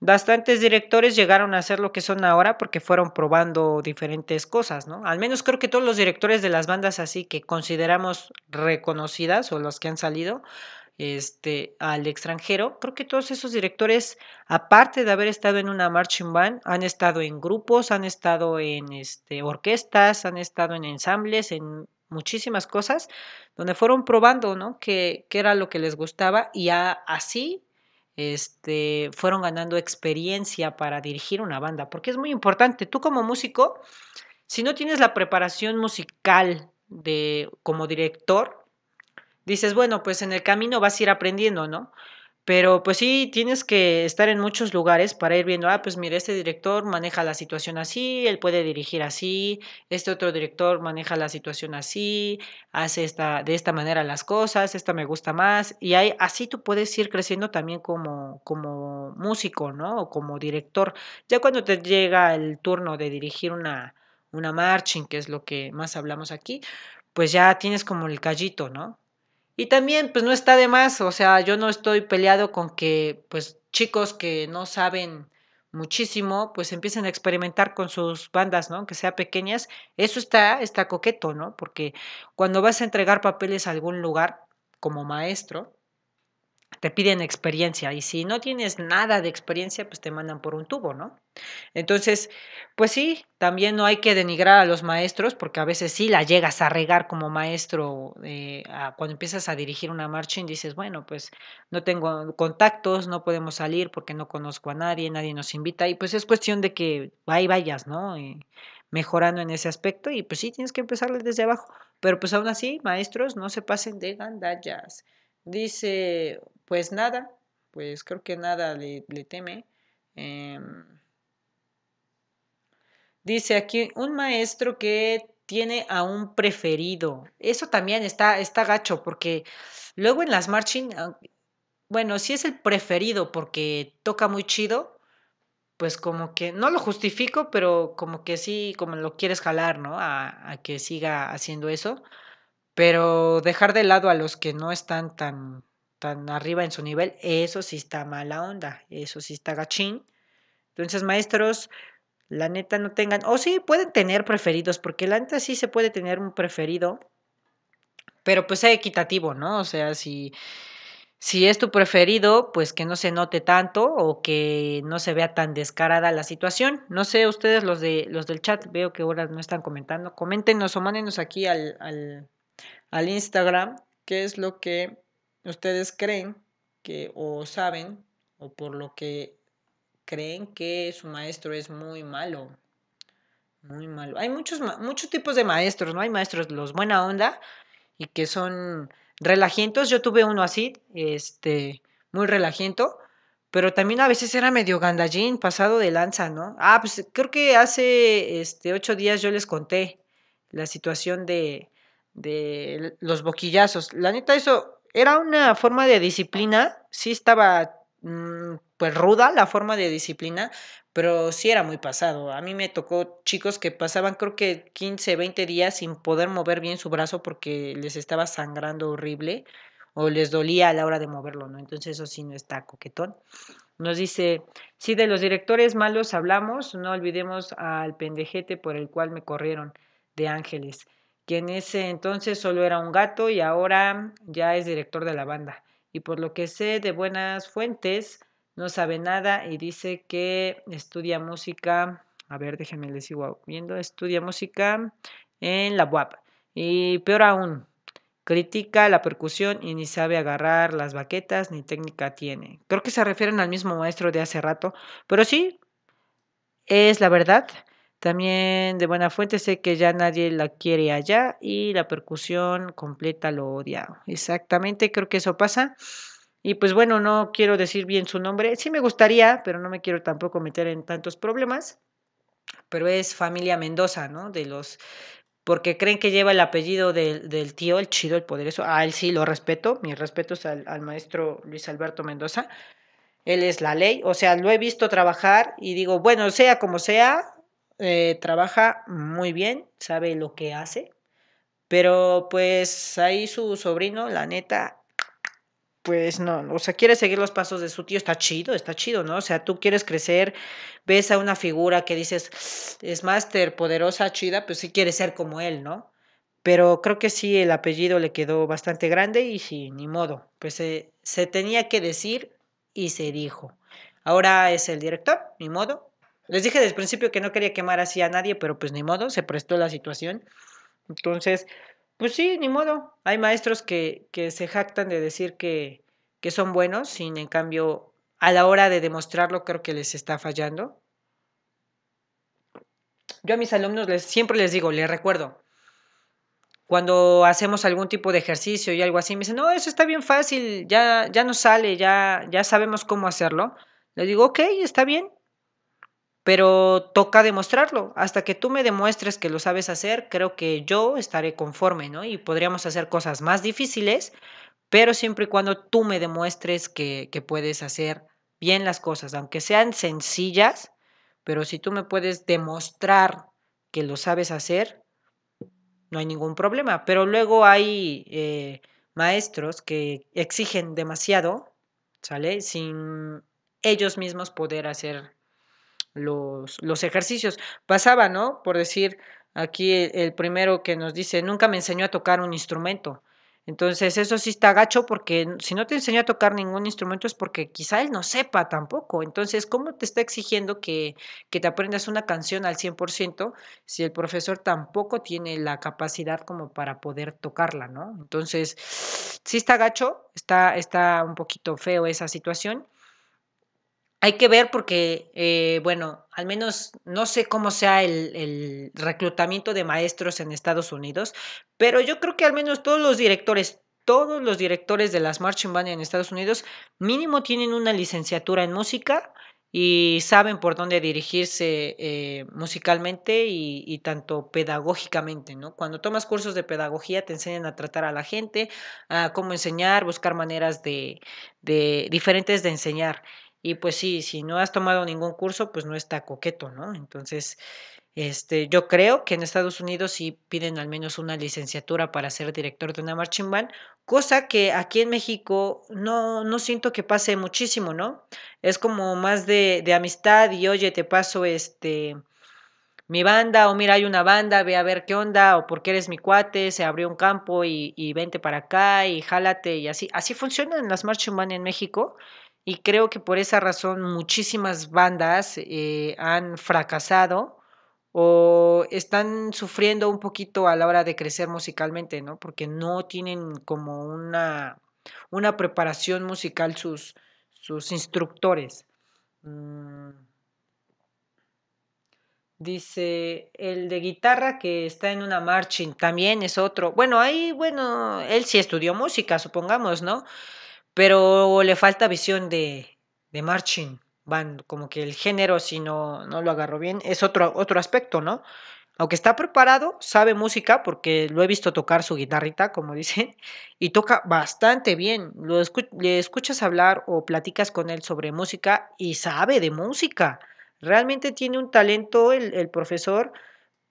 bastantes directores llegaron a hacer lo que son ahora porque fueron probando diferentes cosas, ¿no? Al menos creo que todos los directores de las bandas así que consideramos reconocidas o los que han salido este, al extranjero. Creo que todos esos directores, aparte de haber estado en una marching band, han estado en grupos, han estado en este, orquestas, han estado en ensambles, en muchísimas cosas, donde fueron probando, ¿no? Qué, qué era lo que les gustaba y a, así este, fueron ganando experiencia para dirigir una banda, porque es muy importante. Tú como músico, si no tienes la preparación musical de como director, dices, bueno, pues en el camino vas a ir aprendiendo, ¿no? Pero pues sí, tienes que estar en muchos lugares para ir viendo, ah, pues mira, este director maneja la situación así, él puede dirigir así, este otro director maneja la situación así, hace esta, de esta manera las cosas, esta me gusta más, y hay, así tú puedes ir creciendo también como, como músico, ¿no? O como director. Ya cuando te llega el turno de dirigir una, una marching, que es lo que más hablamos aquí, pues ya tienes como el callito, ¿no? Y también, pues no está de más, o sea, yo no estoy peleado con que, pues, chicos que no saben muchísimo, pues empiecen a experimentar con sus bandas, ¿no? Que sean pequeñas. Eso está, está coqueto, ¿no? Porque cuando vas a entregar papeles a algún lugar como maestro, te piden experiencia y si no tienes nada de experiencia, pues te mandan por un tubo, ¿no? Entonces, pues sí, también no hay que denigrar a los maestros porque a veces sí la llegas a regar como maestro eh, cuando empiezas a dirigir una marcha y dices, bueno, pues no tengo contactos, no podemos salir porque no conozco a nadie, nadie nos invita y pues es cuestión de que ahí vayas, ¿no? mejorando en ese aspecto y pues sí, tienes que empezar desde abajo, pero pues aún así, maestros, no se pasen de gandallas. Dice, pues nada, pues creo que nada le, teme. Em, dice aquí, un maestro que tiene a un preferido. Eso también está, está gacho, porque luego en las marching, ah, bueno, si es el preferido porque toca muy chido, pues como que no lo justifico, pero como que sí, como lo quieres jalar, ¿no? A, a que siga haciendo eso. Pero dejar de lado a los que no están tan, tan arriba en su nivel, eso sí está mala onda, eso sí está gachín. Entonces, maestros, la neta no tengan, o sí pueden tener preferidos, porque la neta sí se puede tener un preferido, pero pues sea equitativo, ¿no? O sea, si, si es tu preferido, pues que no se note tanto o que no se vea tan descarada la situación. No sé, ustedes los de los del chat, veo que ahora no están comentando. Coméntenos o mándenos aquí al, al, al Instagram qué es lo que ustedes creen que o saben o por lo que creen que su maestro es muy malo. Muy malo. Hay muchos, muchos tipos de maestros, ¿no? Hay maestros los buena onda y que son relajientos. Yo tuve uno así, este, muy relajiento, pero también a veces era medio gandallín, pasado de lanza, ¿no? Ah, pues creo que hace este, ocho días yo les conté la situación de, de los boquillazos. La neta, eso era una forma de disciplina, sí estaba mm, pues ruda la forma de disciplina, pero sí era muy pasado. A mí me tocó chicos que pasaban creo que 15, 20 días sin poder mover bien su brazo porque les estaba sangrando horrible o les dolía a la hora de moverlo, ¿no? Entonces eso sí no está coquetón. Nos dice, si de los directores malos hablamos, no olvidemos al pendejete por el cual me corrieron de Ángeles que en ese entonces solo era un gato y ahora ya es director de la banda. Y por lo que sé de buenas fuentes, no sabe nada y dice que estudia música. A ver, déjenme les sigo viendo. Estudia música en la UAP. Y peor aún, critica la percusión y ni sabe agarrar las baquetas ni técnica tiene. Creo que se refieren al mismo maestro de hace rato, pero sí, es la verdad. También de buena fuente sé que ya nadie la quiere allá y la percusión completa lo odia. Exactamente, creo que eso pasa. Y pues bueno, no quiero decir bien su nombre. Sí me gustaría, pero no me quiero tampoco meter en tantos problemas. Pero es familia Mendoza, ¿no? De los... Porque creen que lleva el apellido del, tío, el chido, el poderoso. A él sí lo respeto. Mis respetos al, al maestro Luis Alberto Mendoza. Él es la ley. O sea, lo he visto trabajar y digo, bueno, sea como sea, eh, trabaja muy bien, sabe lo que hace, pero pues ahí su sobrino, la neta, pues no, o sea, quiere seguir los pasos de su tío, está chido, está chido, ¿no? O sea, tú quieres crecer, ves a una figura que dices, es máster, poderosa, chida, pues sí quieres ser como él, ¿no? Pero creo que sí, el apellido le quedó bastante grande y sí, ni modo, pues se tenía que decir y se dijo. Ahora es el director, ni modo, les dije desde el principio que no quería quemar así a nadie, pero pues ni modo, se prestó la situación. Entonces, pues sí, ni modo. Hay maestros que, que se jactan de decir que, que son buenos, sin en cambio, a la hora de demostrarlo, creo que les está fallando. Yo a mis alumnos les, siempre les digo, les recuerdo, cuando hacemos algún tipo de ejercicio y algo así, me dicen, no, eso está bien fácil, ya, ya nos sale, ya, ya sabemos cómo hacerlo. Les digo, ok, está bien, pero toca demostrarlo. Hasta que tú me demuestres que lo sabes hacer, creo que yo estaré conforme, ¿no? Y podríamos hacer cosas más difíciles, pero siempre y cuando tú me demuestres que, que puedes hacer bien las cosas, aunque sean sencillas, pero si tú me puedes demostrar que lo sabes hacer, no hay ningún problema. Pero luego hay eh, maestros que exigen demasiado, ¿sale? Sin ellos mismos poder hacer los, los ejercicios. Pasaba, ¿no? Por decir, aquí el primero que nos dice, nunca me enseñó a tocar un instrumento. Entonces, eso sí está gacho porque si no te enseña a tocar ningún instrumento es porque quizá él no sepa tampoco. Entonces, ¿cómo te está exigiendo que, que te aprendas una canción al 100% si el profesor tampoco tiene la capacidad como para poder tocarla, ¿no? Entonces, sí está gacho, está, está un poquito feo esa situación. Hay que ver porque, eh, bueno, al menos no sé cómo sea el, el, reclutamiento de maestros en Estados Unidos, pero yo creo que al menos todos los directores, todos los directores de las marching band en Estados Unidos mínimo tienen una licenciatura en música y saben por dónde dirigirse eh, musicalmente y, y, tanto pedagógicamente, ¿no? Cuando tomas cursos de pedagogía te enseñan a tratar a la gente, a cómo enseñar, buscar maneras de, de diferentes de enseñar. Y pues sí, si no has tomado ningún curso, pues no está coqueto, ¿no? Entonces, este, yo creo que en Estados Unidos sí piden al menos una licenciatura para ser director de una marching band, cosa que aquí en México no, no siento que pase muchísimo, ¿no? Es como más de, de amistad y oye, te paso este mi banda, o mira, hay una banda, ve a ver qué onda, o porque eres mi cuate, se abrió un campo y, y vente para acá y jálate y así. Así funcionan las marching band en México y creo que por esa razón muchísimas bandas eh, han fracasado o están sufriendo un poquito a la hora de crecer musicalmente, ¿no? Porque no tienen como una, una preparación musical sus, sus instructores. Mm. Dice, el de guitarra que está en una marching también es otro. Bueno, ahí, bueno, él sí estudió música, supongamos, ¿no? Pero le falta visión de, de marching band, como que el género, si no, no lo agarró bien, es otro, otro aspecto, ¿no? Aunque está preparado, sabe música, porque lo he visto tocar su guitarrita, como dicen, y toca bastante bien. Lo le escuchas hablar o platicas con él sobre música y sabe de música. Realmente tiene un talento el, el profesor,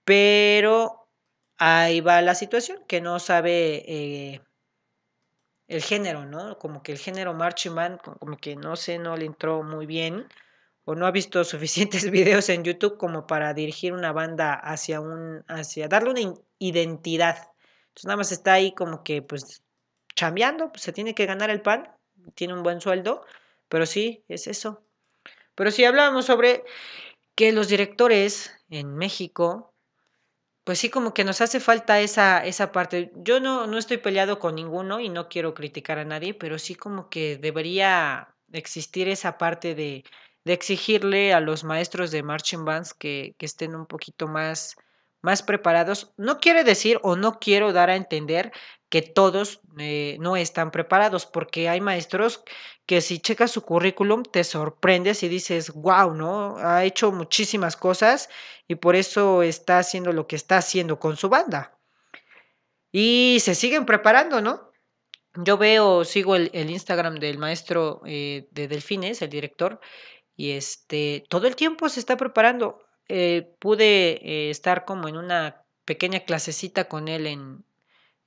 pero ahí va la situación, que no sabe eh, el género, ¿no? Como que el género marching band, como que no sé, no le entró muy bien o no ha visto suficientes videos en YouTube como para dirigir una banda hacia un, hacia darle una identidad. Entonces nada más está ahí como que pues chambeando, pues se tiene que ganar el pan, tiene un buen sueldo, pero sí, es eso. Pero si hablábamos sobre que los directores en México pues sí, como que nos hace falta esa, esa parte. Yo no, no estoy peleado con ninguno y no quiero criticar a nadie, pero sí como que debería existir esa parte de, de exigirle a los maestros de marching bands que, que estén un poquito más, más preparados. No quiere decir o no quiero dar a entender que todos eh, no están preparados, porque hay maestros que si checas su currículum te sorprendes y dices, wow, ¿no? Ha hecho muchísimas cosas y por eso está haciendo lo que está haciendo con su banda. Y se siguen preparando, ¿no? Yo veo, sigo el, Instagram del maestro eh, de Delfines, el director, y este, todo el tiempo se está preparando. Eh, pude estar como en una pequeña clasecita con él en,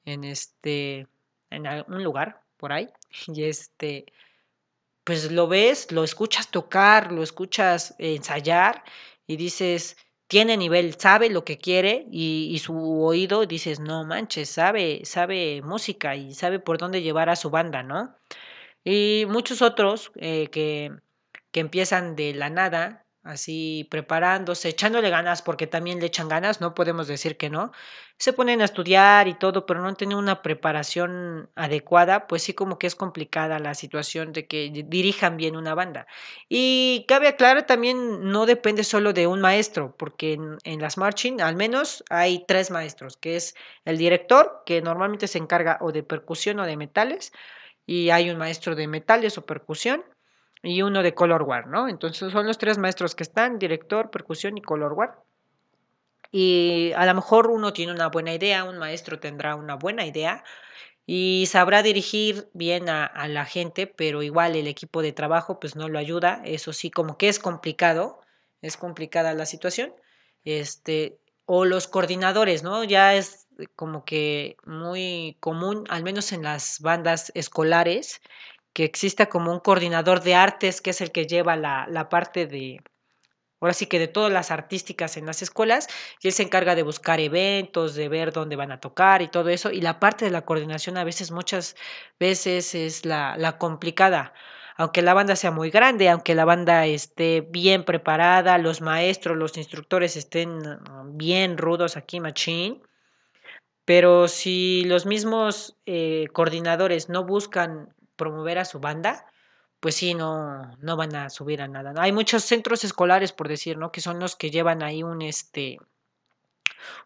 en este, en algún lugar por ahí, y este, pues lo ves, lo escuchas tocar, lo escuchas ensayar y dices, tiene nivel, sabe lo que quiere y, y, su oído dices, no manches, sabe, sabe música y sabe por dónde llevar a su banda, ¿no? Y muchos otros eh, que, que empiezan de la nada así preparándose, echándole ganas, porque también le echan ganas, no podemos decir que no. Se ponen a estudiar y todo, pero no tienen una preparación adecuada, pues sí como que es complicada la situación de que dirijan bien una banda. Y cabe aclarar también, no depende solo de un maestro, porque en, las marching al menos hay tres maestros, que es el director, que normalmente se encarga o de percusión o de metales, y hay un maestro de metales o percusión, y uno de color war, ¿no? Entonces son los tres maestros que están, director, percusión y color war. Y a lo mejor uno tiene una buena idea, un maestro tendrá una buena idea y sabrá dirigir bien a, la gente, pero igual el equipo de trabajo pues no lo ayuda, eso sí, como que es complicado, es complicada la situación. Este, o los coordinadores, ¿no? Ya es como que muy común, al menos en las bandas escolares, que exista como un coordinador de artes que es el que lleva la, la parte de, ahora sí que de todas las artísticas en las escuelas, y él se encarga de buscar eventos, de ver dónde van a tocar y todo eso, y la parte de la coordinación a veces, muchas veces es la, la complicada, aunque la banda sea muy grande, aunque la banda esté bien preparada, los maestros, los instructores estén ah, bien rudos aquí, machine, pero si los mismos eh, coordinadores no buscan promover a su banda, pues sí, no, no van a subir a nada. Hay muchos centros escolares, por decir, ¿no? Que son los que llevan ahí un, este,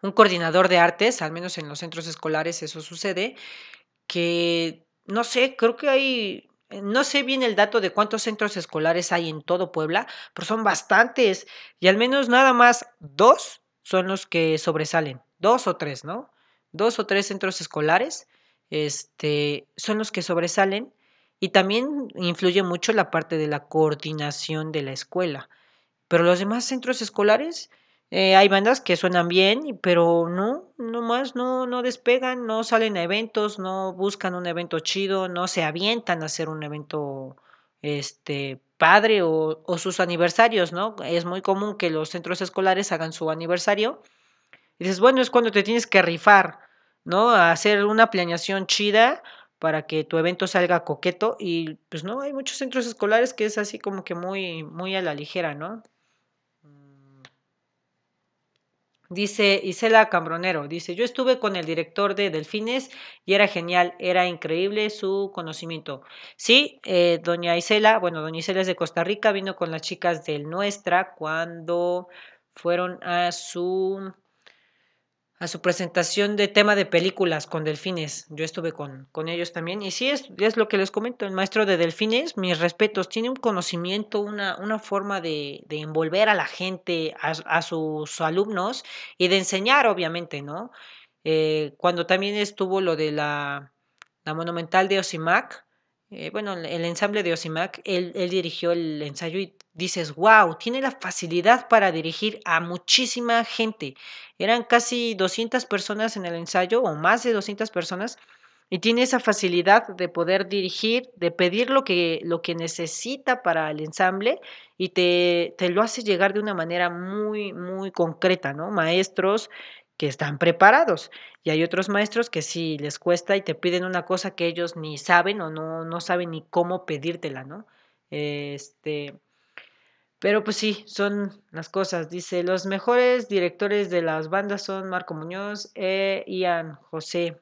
un coordinador de artes, al menos en los centros escolares eso sucede, que no sé, creo que hay, no sé bien el dato de cuántos centros escolares hay en todo Puebla, pero son bastantes y al menos nada más dos son los que sobresalen, dos o tres, ¿no? Dos o tres centros escolares este, son los que sobresalen y también influye mucho la parte de la coordinación de la escuela. Pero los demás centros escolares, eh, hay bandas que suenan bien, pero no, no más, no, no despegan, no salen a eventos, no buscan un evento chido, no se avientan a hacer un evento este padre o, sus aniversarios, ¿no? Es muy común que los centros escolares hagan su aniversario. Y dices, bueno, es cuando te tienes que rifar, ¿no? Hacer una planeación chida para que tu evento salga coqueto y pues no, hay muchos centros escolares que es así como que muy, muy a la ligera, ¿no? Mm. Dice Isela Cambronero, dice, yo estuve con el director de Delfines y era genial, era increíble su conocimiento. Sí, eh, doña Isela, bueno, doña Isela es de Costa Rica, vino con las chicas del Nuestra cuando fueron a su a su presentación de tema de películas con delfines. Yo estuve con, con ellos también. Y sí, es, es, lo que les comento, el maestro de delfines, mis respetos, tiene un conocimiento, una, una forma de, de envolver a la gente, a, a, sus alumnos y de enseñar, obviamente, ¿no? Eh, cuando también estuvo lo de la, la monumental de Osimac, eh, bueno, el ensamble de Osimac, él, dirigió el ensayo y dices, wow, tiene la facilidad para dirigir a muchísima gente. Eran casi 200 personas en el ensayo o más de 200 personas y tiene esa facilidad de poder dirigir, de pedir lo que, lo que necesita para el ensamble y te, te lo hace llegar de una manera muy, muy concreta, ¿no? Maestros que están preparados y hay otros maestros que sí les cuesta y te piden una cosa que ellos ni saben o no, no saben ni cómo pedírtela, ¿no? Este, pero pues sí, son las cosas. Dice, los mejores directores de las bandas son Marco Muñoz e Ian José.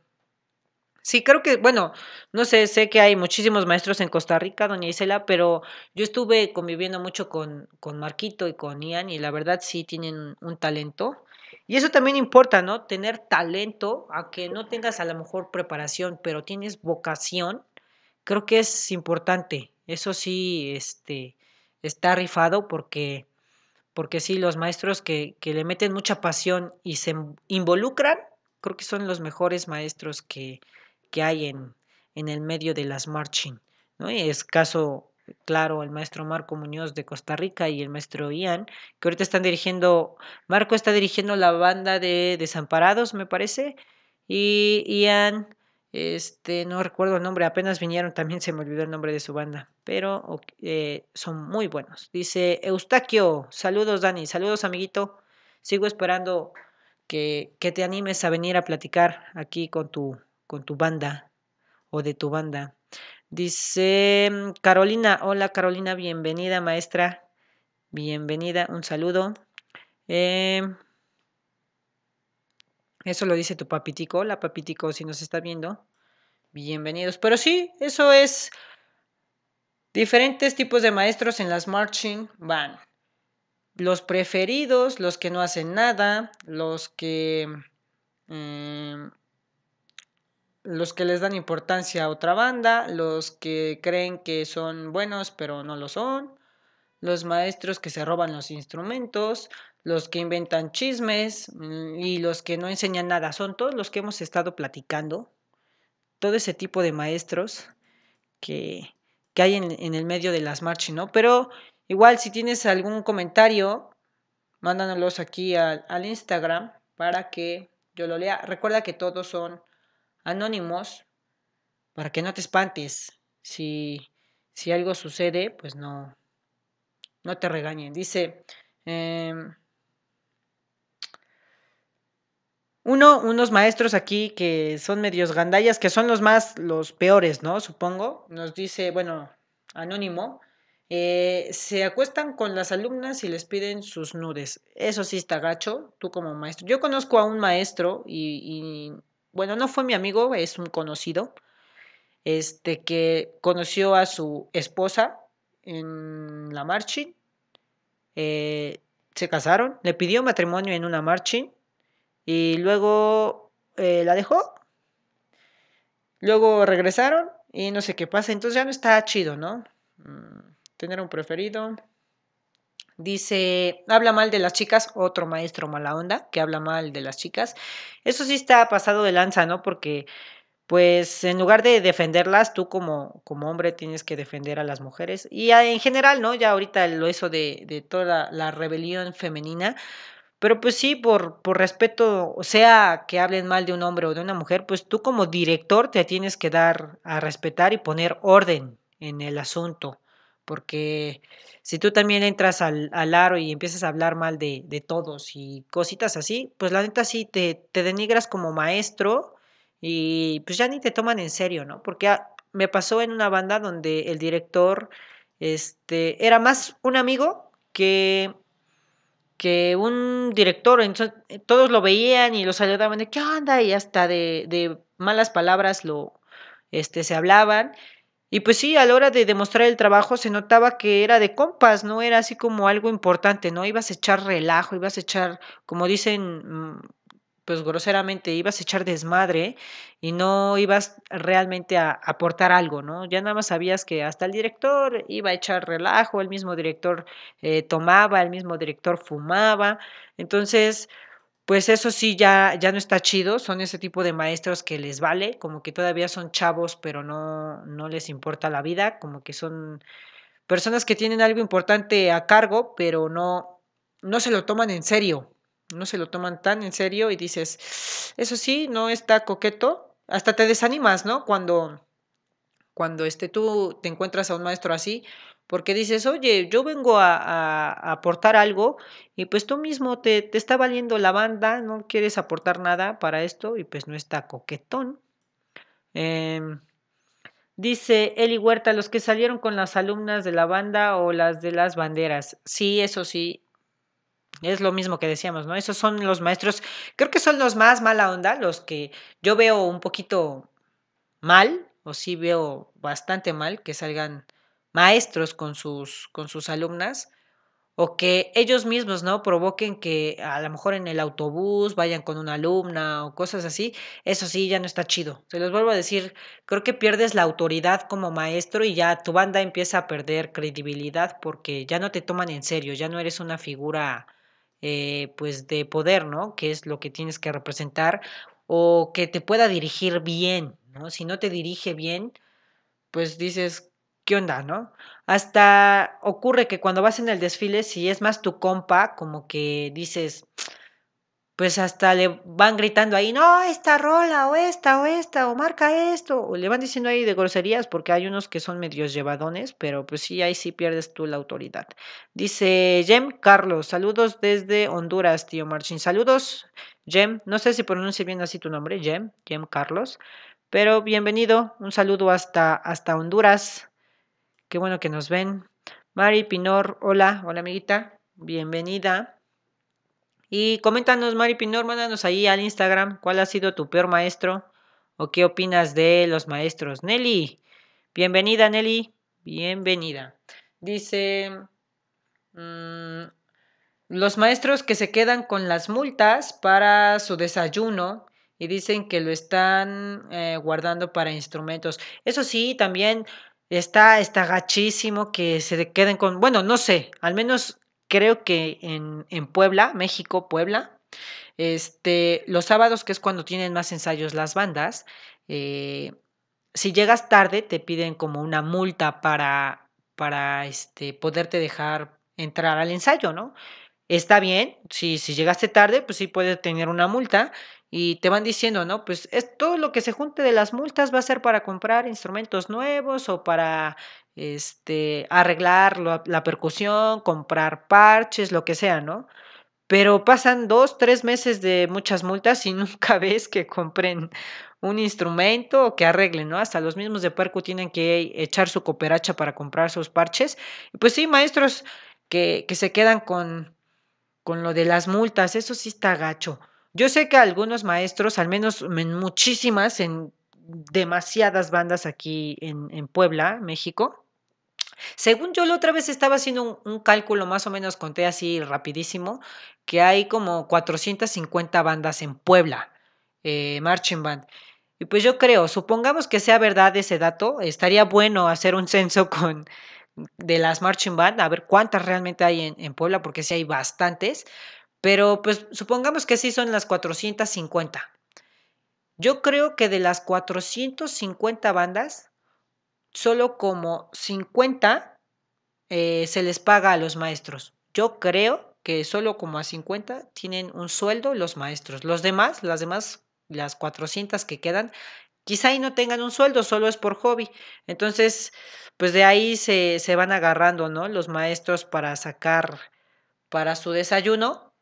Sí, creo que, bueno, no sé, sé que hay muchísimos maestros en Costa Rica, doña Isela, pero yo estuve conviviendo mucho con, con Marquito y con Ian y la verdad sí tienen un talento. Y eso también importa, ¿no? Tener talento, aunque no tengas a lo mejor preparación, pero tienes vocación, creo que es importante. Eso sí, este, está rifado porque, porque sí, los maestros que, que le meten mucha pasión y se involucran, creo que son los mejores maestros que, que hay en, en el medio de las marching. ¿no? Y es caso claro el maestro Marco Muñoz de Costa Rica y el maestro Ian, que ahorita están dirigiendo, Marco está dirigiendo la banda de Desamparados, me parece, y Ian este, no recuerdo el nombre, apenas vinieron, también se me olvidó el nombre de su banda, pero eh, son muy buenos. Dice Eustaquio, saludos Dani, saludos amiguito. Sigo esperando que, que, te animes a venir a platicar aquí con tu, con tu banda o de tu banda. Dice Carolina, hola Carolina, bienvenida maestra, bienvenida, un saludo. Eh, eso lo dice tu papitico. Hola, papitico, si nos está viendo. Bienvenidos. Pero sí, eso es. Diferentes tipos de maestros en las marching van. Los preferidos, los que no hacen nada, los que. Eh, los que les dan importancia a otra banda, los que creen que son buenos pero no lo son, los maestros que se roban los instrumentos, los que inventan chismes mm, y los que no enseñan nada. Son todos los que hemos estado platicando, todo ese tipo de maestros que, que hay en, el medio de las marchas, ¿no? Pero igual si tienes algún comentario, mándanos aquí al, al Instagram para que yo lo lea. Recuerda que todos son anónimos para que no te espantes. Si, si algo sucede, pues no, no te regañen. Dice, em, uno, unos maestros aquí que son medios gandallas, que son los más, los peores, ¿no? Supongo. Nos dice, bueno, anónimo. Eh, se acuestan con las alumnas y les piden sus nudes. Eso sí está gacho, tú como maestro. Yo conozco a un maestro y, bueno, no fue mi amigo, es un conocido, este que conoció a su esposa en la marching. Eh, se casaron, le pidió matrimonio en una marching y luego eh, la dejó. Luego regresaron y no sé qué pasa. Entonces ya no está chido, ¿no? Mm, tener un preferido. Dice, habla mal de las chicas, otro maestro mala onda que habla mal de las chicas. Eso sí está pasado de lanza, ¿no? Porque, pues, en lugar de defenderlas, tú como, como hombre tienes que defender a las mujeres. Y en general, ¿no? Ya ahorita lo eso de, de toda la rebelión femenina, pero pues sí, por, por respeto, sea que hablen mal de un hombre o de una mujer, pues tú como director te tienes que dar a respetar y poner orden en el asunto. Porque si tú también entras al, al aro y empiezas a hablar mal de, de, todos y cositas así, pues la neta sí te, te denigras como maestro y pues ya ni te toman en serio, ¿no? Porque me pasó en una banda donde el director este, era más un amigo que que un director, entonces, eh, todos lo veían y lo saludaban de qué onda y hasta de, de malas palabras lo este, se hablaban. Y pues sí, a la hora de demostrar el trabajo se notaba que era de compas, no era así como algo importante, ¿no? Ibas a echar relajo, ibas a echar, como dicen mm, pues groseramente ibas a echar desmadre y no ibas realmente a aportar algo, ¿no? Ya nada más sabías que hasta el director iba a echar relajo, el mismo director eh, tomaba, el mismo director fumaba, entonces, pues eso sí ya, ya no está chido, son ese tipo de maestros que les vale, como que todavía son chavos, pero no, no les importa la vida, como que son personas que tienen algo importante a cargo, pero no, no se lo toman en serio, no se lo toman tan en serio y dices, eso sí, no está coqueto, hasta te desanimas, ¿no? Cuando, cuando este, tú te encuentras a un maestro así, porque dices, oye, yo vengo a, aportar algo y pues tú mismo te, te, está valiendo la banda, no quieres aportar nada para esto y pues no está coquetón. Em, dice Eli Huerta, los que salieron con las alumnas de la banda o las de las banderas. Sí, eso sí, es lo mismo que decíamos, ¿no? Esos son los maestros, creo que son los más mala onda, los que yo veo un poquito mal, o sí veo bastante mal que salgan maestros con sus, con sus alumnas, o que ellos mismos, ¿no? Provoquen que a lo mejor en el autobús vayan con una alumna o cosas así, eso sí, ya no está chido. Se los vuelvo a decir, creo que pierdes la autoridad como maestro y ya tu banda empieza a perder credibilidad porque ya no te toman en serio, ya no eres una figura eh, pues de poder, ¿no? Que es lo que tienes que representar o que te pueda dirigir bien, ¿no? Si no te dirige bien, pues dices, ¿qué onda, no? Hasta ocurre que cuando vas en el desfile, si es más tu compa, como que dices, pues hasta le van gritando ahí, no, esta rola, o esta, o esta, o marca esto, o le van diciendo ahí de groserías, porque hay unos que son medios llevadones, pero pues sí, ahí sí pierdes tú la autoridad. Dice Jem Carlos, saludos desde Honduras, tío Marchín. Saludos, Jem, no sé si pronuncie bien así tu nombre, Jem, Jem Carlos, pero bienvenido, un saludo hasta, hasta Honduras, qué bueno que nos ven. Mari Pinor, hola, hola amiguita, bienvenida. Y coméntanos, Mari Pinor, mándanos ahí al Instagram cuál ha sido tu peor maestro o qué opinas de los maestros. Nelly, bienvenida, Nelly, bienvenida. Dice, mmm, los maestros que se quedan con las multas para su desayuno y dicen que lo están eh, guardando para instrumentos. Eso sí, también está, está gachísimo que se queden con, bueno, no sé, al menos creo que en, en Puebla, México, Puebla, este, los sábados, que es cuando tienen más ensayos las bandas, eh, si llegas tarde, te piden como una multa para, para este, poderte dejar entrar al ensayo, ¿no? está bien, si, si llegaste tarde, pues sí puedes tener una multa y te van diciendo, ¿no? Pues es todo lo que se junte de las multas va a ser para comprar instrumentos nuevos o para este, arreglar la percusión, comprar parches, lo que sea, ¿no? Pero pasan dos, tres meses de muchas multas y nunca ves que compren un instrumento o que arreglen, ¿no? Hasta los mismos de Percu tienen que echar su cooperacha para comprar sus parches. Pues sí, maestros que, que se quedan con, con lo de las multas, eso sí está gacho. Yo sé que algunos maestros, al menos en muchísimas, en demasiadas bandas aquí en, Puebla, México, según yo la otra vez estaba haciendo un, cálculo, más o menos conté así rapidísimo, que hay como 450 bandas en Puebla, eh, Marching Band. Y pues yo creo, supongamos que sea verdad ese dato, estaría bueno hacer un censo con de las Marching Band, a ver cuántas realmente hay en, en Puebla, porque sí hay bastantes, pero pues supongamos que sí son las 450. Yo creo que de las 450 bandas, solo como 50 eh, se les paga a los maestros. Yo creo que solo como a 50 tienen un sueldo los maestros. Los demás, las demás, las 400 que quedan, quizá ahí no tengan un sueldo, solo es por hobby. Entonces, pues de ahí se, se van agarrando, ¿no? Los maestros para sacar para su desayuno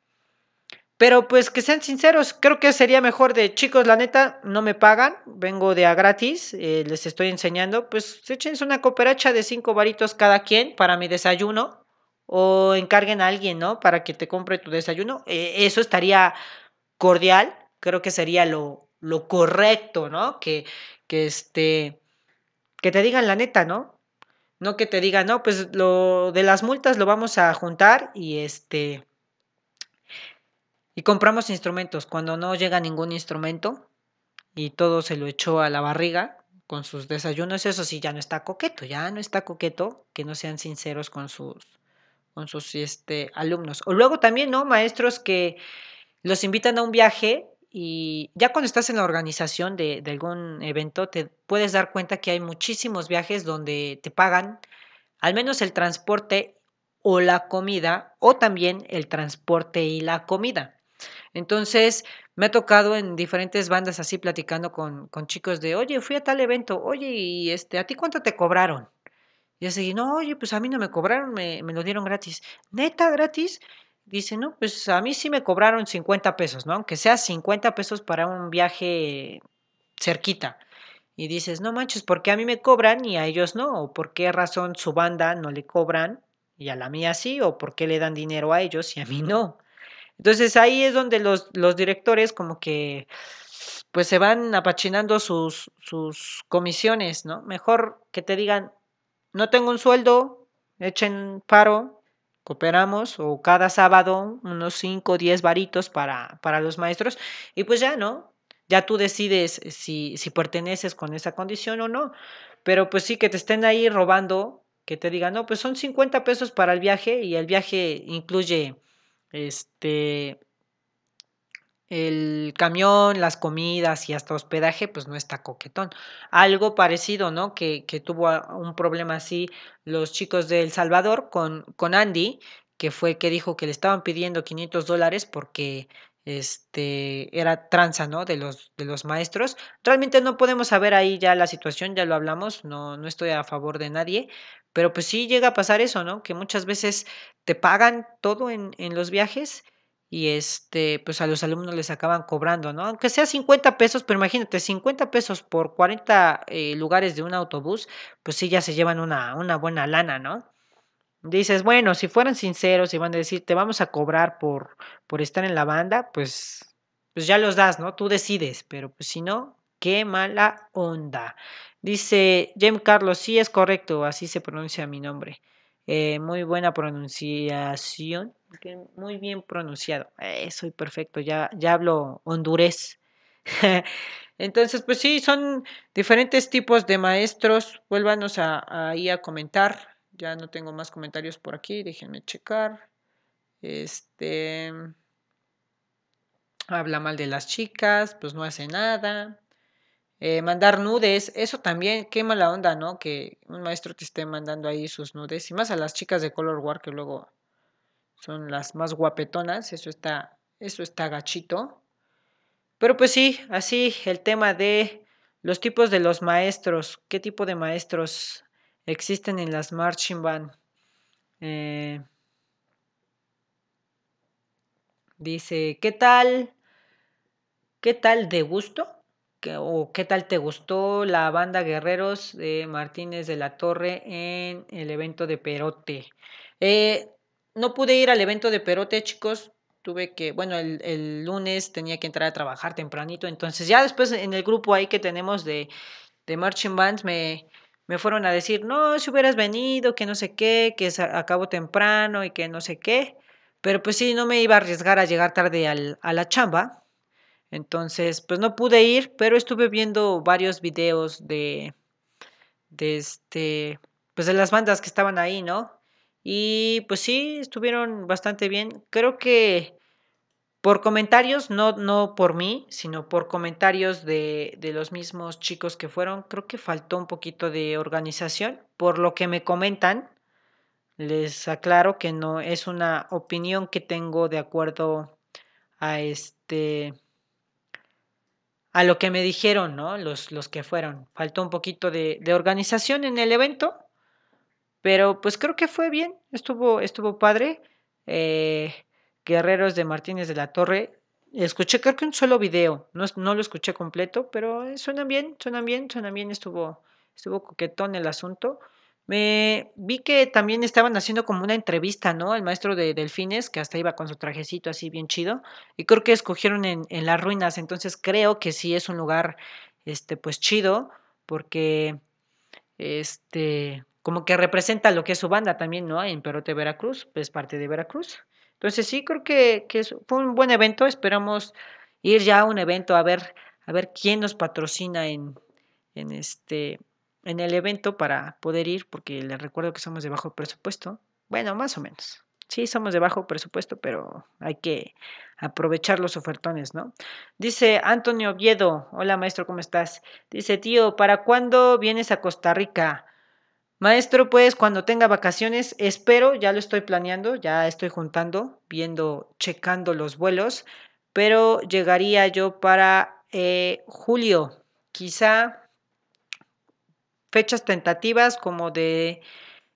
pero pues que sean sinceros, creo que sería mejor de chicos, la neta, no me pagan, vengo de a gratis, eh, les estoy enseñando, pues échense una cooperacha de cinco varitos cada quien para mi desayuno o encarguen a alguien, ¿no? Para que te compre tu desayuno. Eh, eso estaría cordial, creo que sería lo, lo correcto, ¿no? Que, que este, que te digan la neta, ¿no? No que te digan, no, pues lo de las multas lo vamos a juntar y este y compramos instrumentos. Cuando no llega ningún instrumento y todo se lo echó a la barriga con sus desayunos, eso sí ya no está coqueto, ya no está coqueto que no sean sinceros con sus con sus este, alumnos. O luego también, ¿no? Maestros que los invitan a un viaje y ya cuando estás en la organización de, de, algún evento, te puedes dar cuenta que hay muchísimos viajes donde te pagan al menos el transporte o la comida, o también el transporte y la comida. Entonces, me ha tocado en diferentes bandas así platicando con, con chicos de, oye, fui a tal evento, oye, y este, ¿a ti cuánto te cobraron? Y así, no, oye, pues a mí no me cobraron, me, me lo dieron gratis. ¿Neta gratis? Dice, no, pues a mí sí me cobraron 50 pesos, ¿no? Aunque sea 50 pesos para un viaje cerquita. Y dices, no manches, ¿por qué a mí me cobran y a ellos no? ¿O por qué razón su banda no le cobran y a la mía sí? ¿O por qué le dan dinero a ellos y a mí no? Entonces ahí es donde los, los directores como que pues se van apachinando sus, sus comisiones, ¿no? Mejor que te digan, no tengo un sueldo, echen paro, cooperamos, o cada sábado unos 5 o 10 varitos para, para los maestros, y pues ya, ¿no? Ya tú decides si, si perteneces con esa condición o no, pero pues sí que te estén ahí robando, que te digan, no, pues son 50 pesos para el viaje y el viaje incluye este, el camión, las comidas y hasta hospedaje, pues no está coquetón. Algo parecido, ¿no? Que, que tuvo un problema así los chicos de El Salvador con, con Andy, que fue que dijo que le estaban pidiendo 500 dólares porque este era tranza, ¿no? De los, de los maestros. Realmente no podemos saber ahí ya la situación, ya lo hablamos, no, no estoy a favor de nadie, pero pues sí llega a pasar eso, ¿no? Que muchas veces te pagan todo en, los viajes y este, pues a los alumnos les acaban cobrando, ¿no? Aunque sea 50 pesos, pero imagínate, 50 pesos por 40 eh, lugares de un autobús, pues sí ya se llevan una, una buena lana, ¿no? Dices, bueno, si fueran sinceros y van a decir, te vamos a cobrar por, por estar en la banda, pues, pues ya los das, ¿no? Tú decides, pero pues si no, qué mala onda. Dice Jem Carlos, sí es correcto, así se pronuncia mi nombre. Eh, muy buena pronunciación, muy bien pronunciado. Eh, soy perfecto, ya, ya hablo hondurés. Entonces, pues sí, son diferentes tipos de maestros. Vuélvanos a, ahí a comentar. Ya no tengo más comentarios por aquí, déjenme checar. Este habla mal de las chicas, pues no hace nada. Eh, mandar nudes, eso también, qué mala onda, ¿no? Que un maestro te esté mandando ahí sus nudes, y más a las chicas de Color War que luego son las más guapetonas, eso está, eso está gachito. Pero pues sí, así el tema de los tipos de los maestros, qué tipo de maestros existen en las marching band. Eh, dice, ¿qué tal? ¿Qué tal de gusto? ¿O qué tal te gustó la banda Guerreros de Martínez de la Torre en el evento de Perote? Eh, no pude ir al evento de Perote, chicos. Tuve que, bueno, el, lunes tenía que entrar a trabajar tempranito. Entonces, ya después en el grupo ahí que tenemos de, Marching Bands, me, me fueron a decir, no, si hubieras venido, que no sé qué, que acabo temprano y que no sé qué. Pero pues sí, no me iba a arriesgar a llegar tarde al, a la chamba. Entonces, pues no pude ir, pero estuve viendo varios videos de, de este, pues de las bandas que estaban ahí, ¿no? Y pues sí, estuvieron bastante bien. Creo que por comentarios, no, no por mí, sino por comentarios de, de los mismos chicos que fueron, creo que faltó un poquito de organización. Por lo que me comentan, les aclaro que no es una opinión que tengo de acuerdo a este a lo que me dijeron, ¿no? Los, los que fueron. Faltó un poquito de, organización en el evento, pero pues creo que fue bien, estuvo, estuvo padre. Eh, Guerreros de Martínez de la Torre. Escuché creo que un solo video, no, no lo escuché completo, pero suenan bien, suenan bien, suenan bien, estuvo, estuvo coquetón el asunto. Me vi que también estaban haciendo como una entrevista, ¿no? El maestro de delfines, que hasta iba con su trajecito así bien chido. Y creo que escogieron en, en las ruinas. Entonces creo que sí es un lugar, este, pues chido, porque, este, como que representa lo que es su banda también, ¿no? En Perote, Veracruz, es parte de Veracruz. Entonces sí, creo que, que fue un buen evento. Esperamos ir ya a un evento a ver, a ver quién nos patrocina en, en este en el evento para poder ir, porque les recuerdo que somos de bajo presupuesto. Bueno, más o menos. Sí, somos de bajo presupuesto, pero hay que aprovechar los ofertones, ¿no? Dice Antonio Oviedo, hola maestro, ¿cómo estás? Dice, tío, ¿para cuándo vienes a Costa Rica? Maestro, pues cuando tenga vacaciones, espero, ya lo estoy planeando, ya estoy juntando, viendo, checando los vuelos, pero llegaría yo para eh, julio, quizá fechas tentativas como de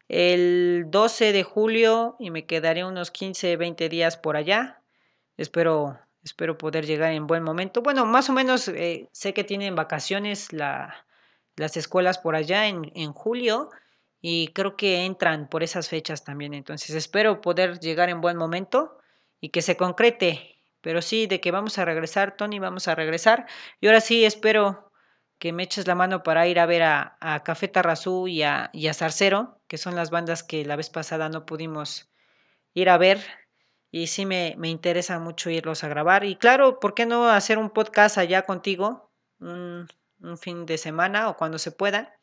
el 12 de julio y me quedaré unos 15, 20 días por allá. Espero, espero poder llegar en buen momento. Bueno, más o menos eh, sé que tienen vacaciones la, las escuelas por allá en, en julio y creo que entran por esas fechas también. Entonces espero poder llegar en buen momento y que se concrete. Pero sí, de que vamos a regresar, Tony, vamos a regresar. Y ahora sí, espero que me eches la mano para ir a ver a, Café Tarrazú y a, y a Zarcero, que son las bandas que la vez pasada no pudimos ir a ver. Y sí me, me interesa mucho irlos a grabar. Y claro, ¿por qué no hacer un podcast allá contigo? Un, un fin de semana o cuando se pueda.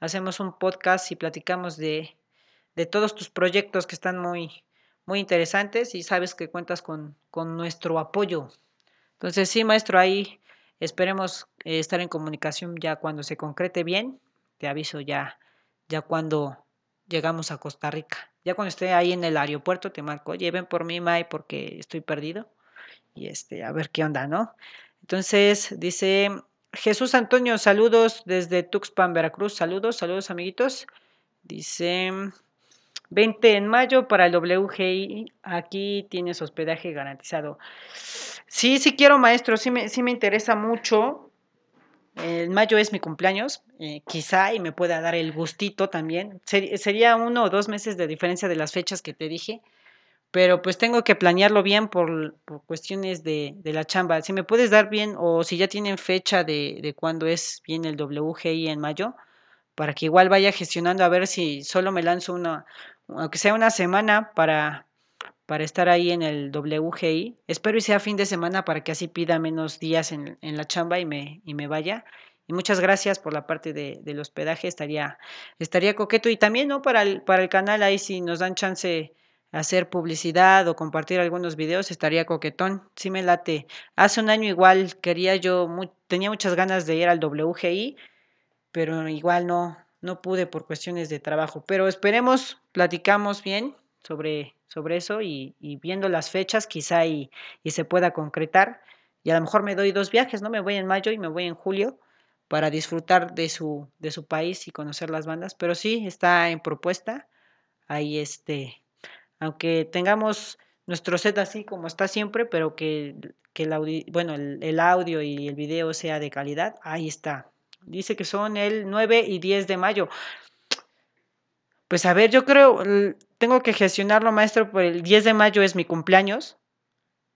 Hacemos un podcast y platicamos de, de todos tus proyectos que están muy, muy interesantes y sabes que cuentas con, con nuestro apoyo. Entonces sí, maestro, ahí Esperemos eh, estar en comunicación ya cuando se concrete bien. Te aviso ya, ya cuando llegamos a Costa Rica. Ya cuando esté ahí en el aeropuerto te marco, oye, ven por mí, May, porque estoy perdido. Y este, a ver qué onda, ¿no? Entonces, dice Jesús Antonio, saludos desde Tuxpan, Veracruz. Saludos, saludos, amiguitos. Dice 20 en mayo para el WGI. Aquí tienes hospedaje garantizado. Sí, sí quiero, maestro, sí me, sí me interesa mucho. El mayo es mi cumpleaños, eh, quizá y me pueda dar el gustito también. sería uno o dos meses de diferencia de las fechas que te dije, pero pues tengo que planearlo bien por, cuestiones de, de, la chamba. Si me puedes dar bien o si ya tienen fecha de, de cuándo es bien el WGI en mayo, para que igual vaya gestionando a ver si solo me lanzo una, aunque sea una semana para, para estar ahí en el WGI. Espero y sea fin de semana para que así pida menos días en, la chamba y me, y me vaya. Y muchas gracias por la parte de, del hospedaje, estaría, estaría coqueto. Y también, ¿no? Para el, para el canal, ahí si nos dan chance hacer publicidad o compartir algunos videos, estaría coquetón. Sí me late. Hace un año igual quería yo, tenía muchas ganas de ir al WGI, pero igual no, no pude por cuestiones de trabajo. Pero esperemos, platicamos bien sobre, sobre eso y, viendo las fechas quizá y, se pueda concretar. Y a lo mejor me doy dos viajes, ¿no? Me voy en mayo y me voy en julio para disfrutar de su, de su país y conocer las bandas. Pero sí, está en propuesta. Ahí este, aunque tengamos nuestro set así como está siempre, pero que, que el, audio, bueno, el, audio y el video sea de calidad, ahí está. Dice que son el 9 y 10 de mayo. Pues a ver, yo creo, tengo que gestionarlo, maestro, por el 10 de mayo es mi cumpleaños.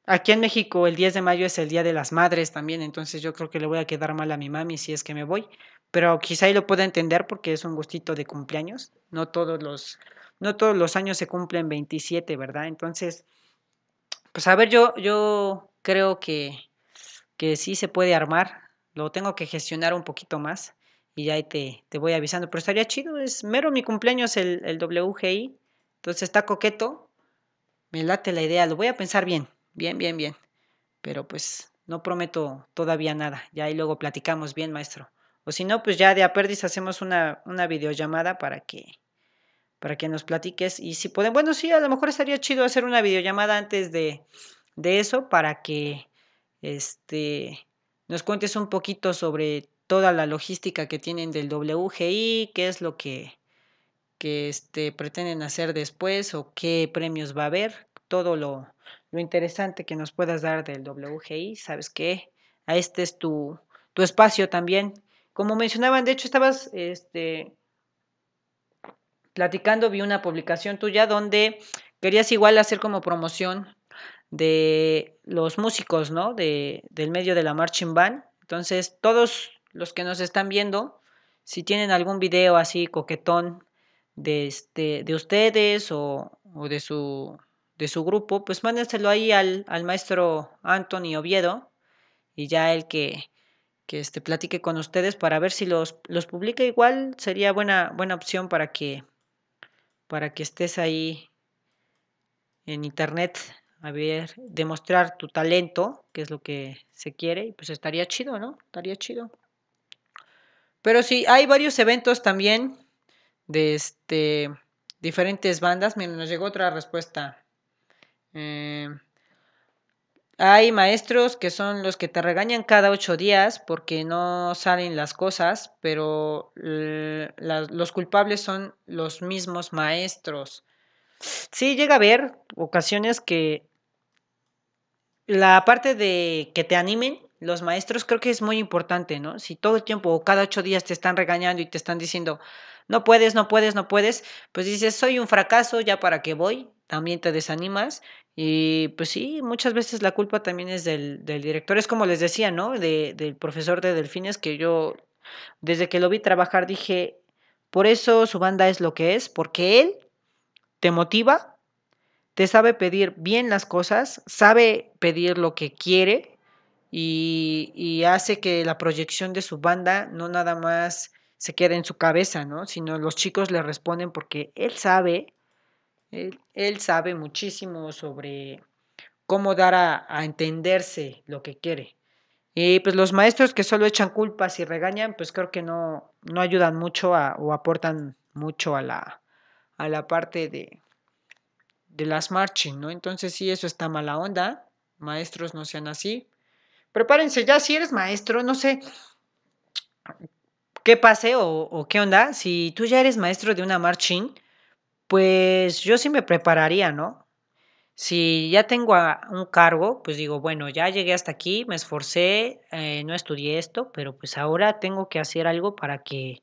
Aquí en México el 10 de mayo es el Día de las Madres también, entonces yo creo que le voy a quedar mal a mi mami si es que me voy. Pero quizá ahí lo pueda entender porque es un gustito de cumpleaños. No todos los, no todos los años se cumplen 27, ¿verdad? Entonces, pues a ver, yo, yo creo que, que sí se puede armar. Lo tengo que gestionar un poquito más y ya te, te voy avisando. Pero estaría chido, es mero mi cumpleaños el, el WGI. Entonces está coqueto. Me late la idea, lo voy a pensar bien. Bien, bien, bien. Pero pues no prometo todavía nada. Ya ahí luego platicamos bien, maestro. O si no, pues ya de a hacemos una, una videollamada para que, para que nos platiques. Y si pueden, bueno, sí, a lo mejor estaría chido hacer una videollamada antes de, de eso para que este, nos cuentes un poquito sobre toda la logística que tienen del WGI, qué es lo que, que este, pretenden hacer después o qué premios va a haber, todo lo, lo interesante que nos puedas dar del WGI. ¿Sabes qué? A este es tu, tu espacio también. Como mencionaban, de hecho, estabas este, platicando, vi una publicación tuya donde querías igual hacer como promoción de los músicos, ¿no? De, del medio de la marching band. Entonces, todos los que nos están viendo, si tienen algún video así coquetón de, este, de ustedes o, o de su de su grupo, pues mándenselo ahí al, al maestro Anthony Oviedo y ya el que, que este, platique con ustedes para ver si los, los publica igual sería buena, buena opción para que, para que estés ahí en internet a ver, demostrar tu talento, que es lo que se quiere, y pues estaría chido, ¿no? Estaría chido. Pero sí, hay varios eventos también de este diferentes bandas. Miren, nos llegó otra respuesta. Eh, hay maestros que son los que te regañan cada ocho días porque no salen las cosas, pero los culpables son los mismos maestros. Sí, llega a haber ocasiones que la parte de que te animen los maestros creo que es muy importante, ¿no? Si todo el tiempo o cada ocho días te están regañando y te están diciendo, no puedes, no puedes, no puedes, pues dices, soy un fracaso, ya para qué voy, también te desanimas y pues sí, muchas veces la culpa también es del, del director, es como les decía, ¿no? De, del profesor de Delfines que yo desde que lo vi trabajar dije, por eso su banda es lo que es, porque él te motiva, te sabe pedir bien las cosas, sabe pedir lo que quiere y, hace que la proyección de su banda no nada más se quede en su cabeza, ¿no? Sino los chicos le responden porque él sabe él, sabe muchísimo sobre cómo dar a, entenderse lo que quiere. Y pues los maestros que solo echan culpas y regañan, pues creo que no, no ayudan mucho o aportan mucho a la, a la parte de, de las marching, ¿no? Entonces sí, eso está mala onda. Maestros no sean así. Prepárense ya, si eres maestro, no sé qué pase o, qué onda. Si tú ya eres maestro de una marching, pues yo sí me prepararía, ¿no? Si ya tengo un cargo, pues digo, bueno, ya llegué hasta aquí, me esforcé, eh, no estudié esto, pero pues ahora tengo que hacer algo para que,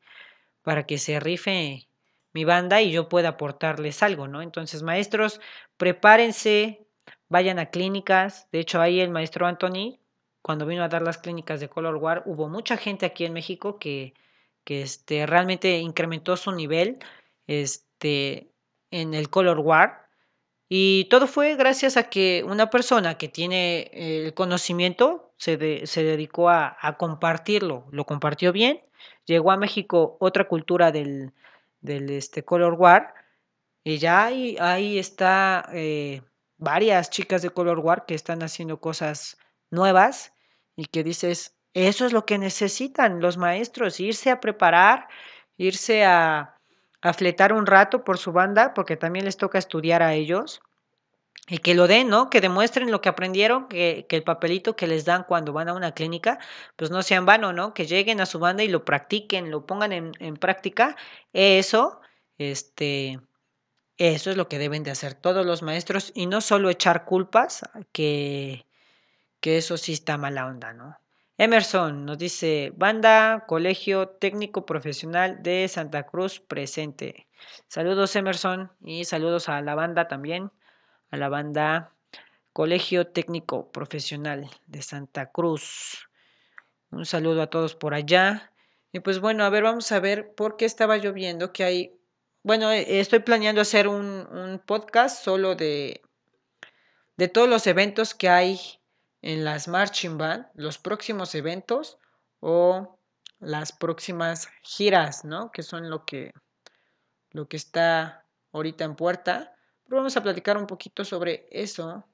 para que se rife mi banda y yo pueda aportarles algo, ¿no? Entonces, maestros, prepárense, vayan a clínicas. De hecho, ahí el maestro Anthony, cuando vino a dar las clínicas de Color War, hubo mucha gente aquí en México que, que este, realmente incrementó su nivel. Este, en el Color War. Y todo fue gracias a que una persona que tiene el conocimiento se, se dedicó a, a, compartirlo, lo compartió bien. Llegó a México otra cultura del, del este, Color War. Y ya ahí, ahí está eh, varias chicas de Color War que están haciendo cosas nuevas y que dices, eso es lo que necesitan los maestros, irse a preparar, irse a, afletar un rato por su banda, porque también les toca estudiar a ellos. Y que lo den, ¿no? Que demuestren lo que aprendieron, que, que, el papelito que les dan cuando van a una clínica, pues no sea en vano, ¿no? Que lleguen a su banda y lo practiquen, lo pongan en, en práctica. Eso, este, eso es lo que deben de hacer todos los maestros y no solo echar culpas, que, que eso sí está mala onda, ¿no? Emerson nos dice, banda, colegio técnico profesional de Santa Cruz presente. Saludos Emerson y saludos a la banda también, a la banda Colegio Técnico Profesional de Santa Cruz. Un saludo a todos por allá. Y pues bueno, a ver, vamos a ver por qué estaba lloviendo, que hay, bueno, eh, estoy planeando hacer un, un podcast solo de, de todos los eventos que hay en las marching band, los próximos eventos o las próximas giras, ¿no? Que son lo que, lo que está ahorita en puerta. Pero vamos a platicar un poquito sobre eso.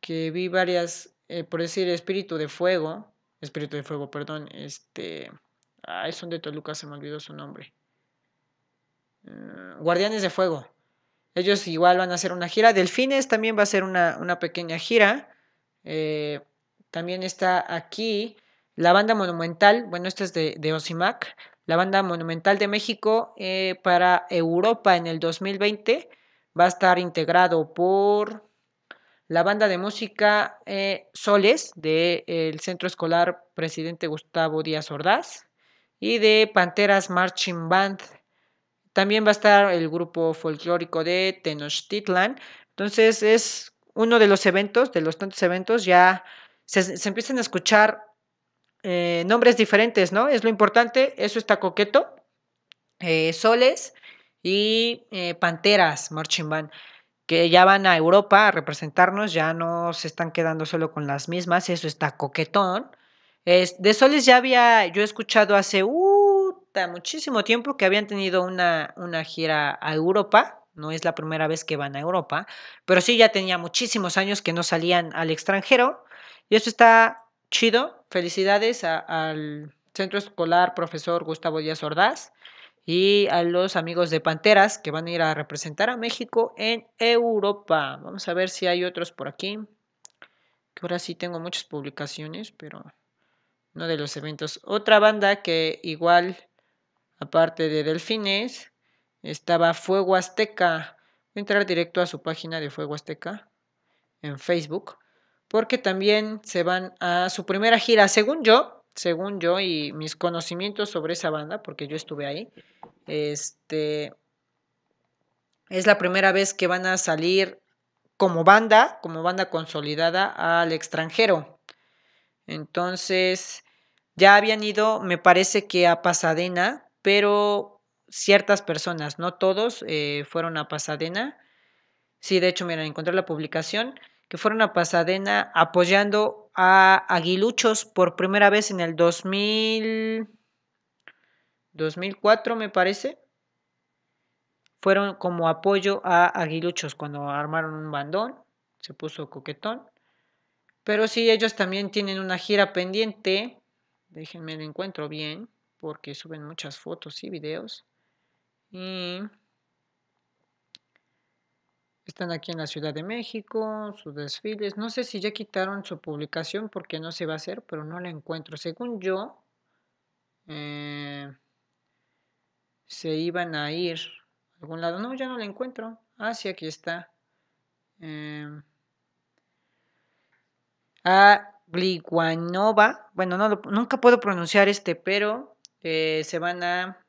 Que vi varias, eh, por decir, Espíritu de Fuego. Espíritu de Fuego, perdón. Este. Ah, son de Toluca, se me olvidó su nombre. Uh, Guardianes de Fuego. Ellos igual van a hacer una gira. Delfines también va a ser una, una pequeña gira. Eh, también está aquí la banda monumental. Bueno, esta es de, de Osimac. La banda monumental de México eh, para Europa en el 2020 va a estar integrado por la banda de música eh, Soles del de, Centro Escolar Presidente Gustavo Díaz Ordaz y de Panteras Marching Band también va a estar el grupo folclórico de Tenochtitlan. Entonces es uno de los eventos, de los tantos eventos, ya se empiezan a escuchar eh, nombres diferentes, ¿no? Es lo importante, eso está coqueto. Eh, soles y eh, Panteras Marching Band, que ya van a Europa a representarnos, ya no se están quedando solo con las mismas, eso está coquetón. De Soles ya había yo escuchado hace muchísimo tiempo que habían tenido una, una gira a Europa, no es la primera vez que van a Europa, pero sí ya tenía muchísimos años que no salían al extranjero y eso está chido. Felicidades al Centro Escolar Profesor Gustavo Díaz Ordaz y a los amigos de Panteras que van a ir a representar a México en Europa. Vamos a ver si hay otros por aquí. Que ahora sí tengo muchas publicaciones, pero no de los eventos. Otra banda que igual Aparte de Delfines, estaba Fuego Azteca. Voy a entrar directo a su página de Fuego Azteca en Facebook, porque también se van a su primera gira, según yo, según yo y mis conocimientos sobre esa banda, porque yo estuve ahí, este, es la primera vez que van a salir como banda, como banda consolidada al extranjero. Entonces, ya habían ido, me parece que a Pasadena, pero ciertas personas, no todos, eh, fueron a Pasadena. Sí, de hecho, mira, encontré la publicación, que fueron a Pasadena apoyando a Aguiluchos por primera vez en el 2000, 2004, me parece. Fueron como apoyo a Aguiluchos cuando armaron un bandón, se puso coquetón. Pero sí, ellos también tienen una gira pendiente. Déjenme lo encuentro bien porque suben muchas fotos y videos. Y están aquí en la Ciudad de México, sus desfiles. No sé si ya quitaron su publicación porque no se va a hacer, pero no la encuentro. Según yo, eh, se iban a ir a algún lado. No, ya no la encuentro. Ah, aquí está. Eh, a Gliguanova. Bueno, no, nunca puedo pronunciar este, pero eh, se van a,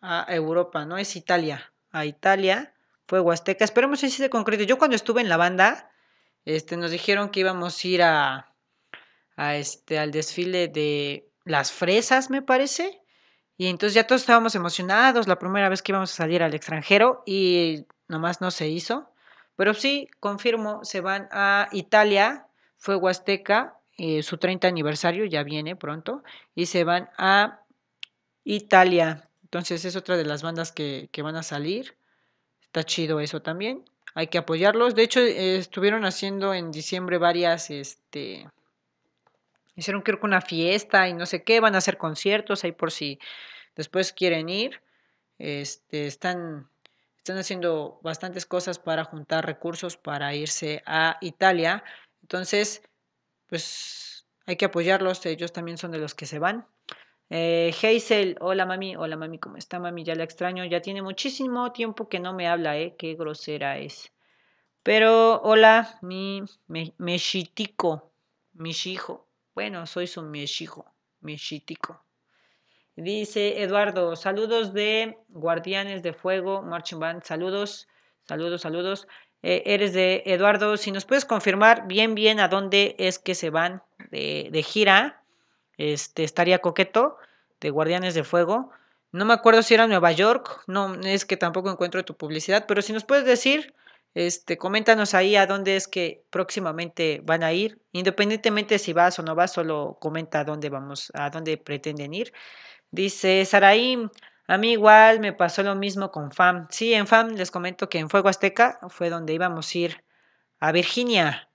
a, Europa, ¿no? Es Italia, a Italia, fue Huasteca. Esperemos si se concrete. Yo cuando estuve en la banda, este, nos dijeron que íbamos a ir a, a este, al desfile de las fresas, me parece. Y entonces ya todos estábamos emocionados la primera vez que íbamos a salir al extranjero y nomás no se hizo. Pero sí, confirmo, se van a Italia, fue Huasteca, eh, su 30 aniversario ya viene pronto, y se van a Italia. Entonces es otra de las bandas que, que van a salir. Está chido eso también. Hay que apoyarlos. De hecho, eh, estuvieron haciendo en diciembre varias, este, hicieron creo que una fiesta y no sé qué. Van a hacer conciertos ahí por si después quieren ir. Este, están, están haciendo bastantes cosas para juntar recursos para irse a Italia. Entonces, pues hay que apoyarlos. Ellos también son de los que se van. Eh, Hazel, hola mami, hola mami, ¿cómo está mami? Ya la extraño, ya tiene muchísimo tiempo que no me habla, ¿eh? Qué grosera es. Pero hola, mi mexitico, mi hijo. Bueno, soy su mexhijo, mexitico. Dice Eduardo, saludos de Guardianes de Fuego, Marching Band, saludos, saludos, saludos. Eh, eres de Eduardo, si nos puedes confirmar bien, bien a dónde es que se van de, de gira, este, estaría coqueto, de Guardianes de Fuego. No me acuerdo si era Nueva York, no, es que tampoco encuentro tu publicidad, pero si nos puedes decir este, coméntanos ahí a dónde es que próximamente van a ir. Independientemente si vas o no vas, solo comenta a dónde vamos, a dónde pretenden ir. Dice Saraí, a mí igual me pasó lo mismo con FAM. Sí, en FAM les comento que en Fuego Azteca fue donde íbamos a ir a Virginia,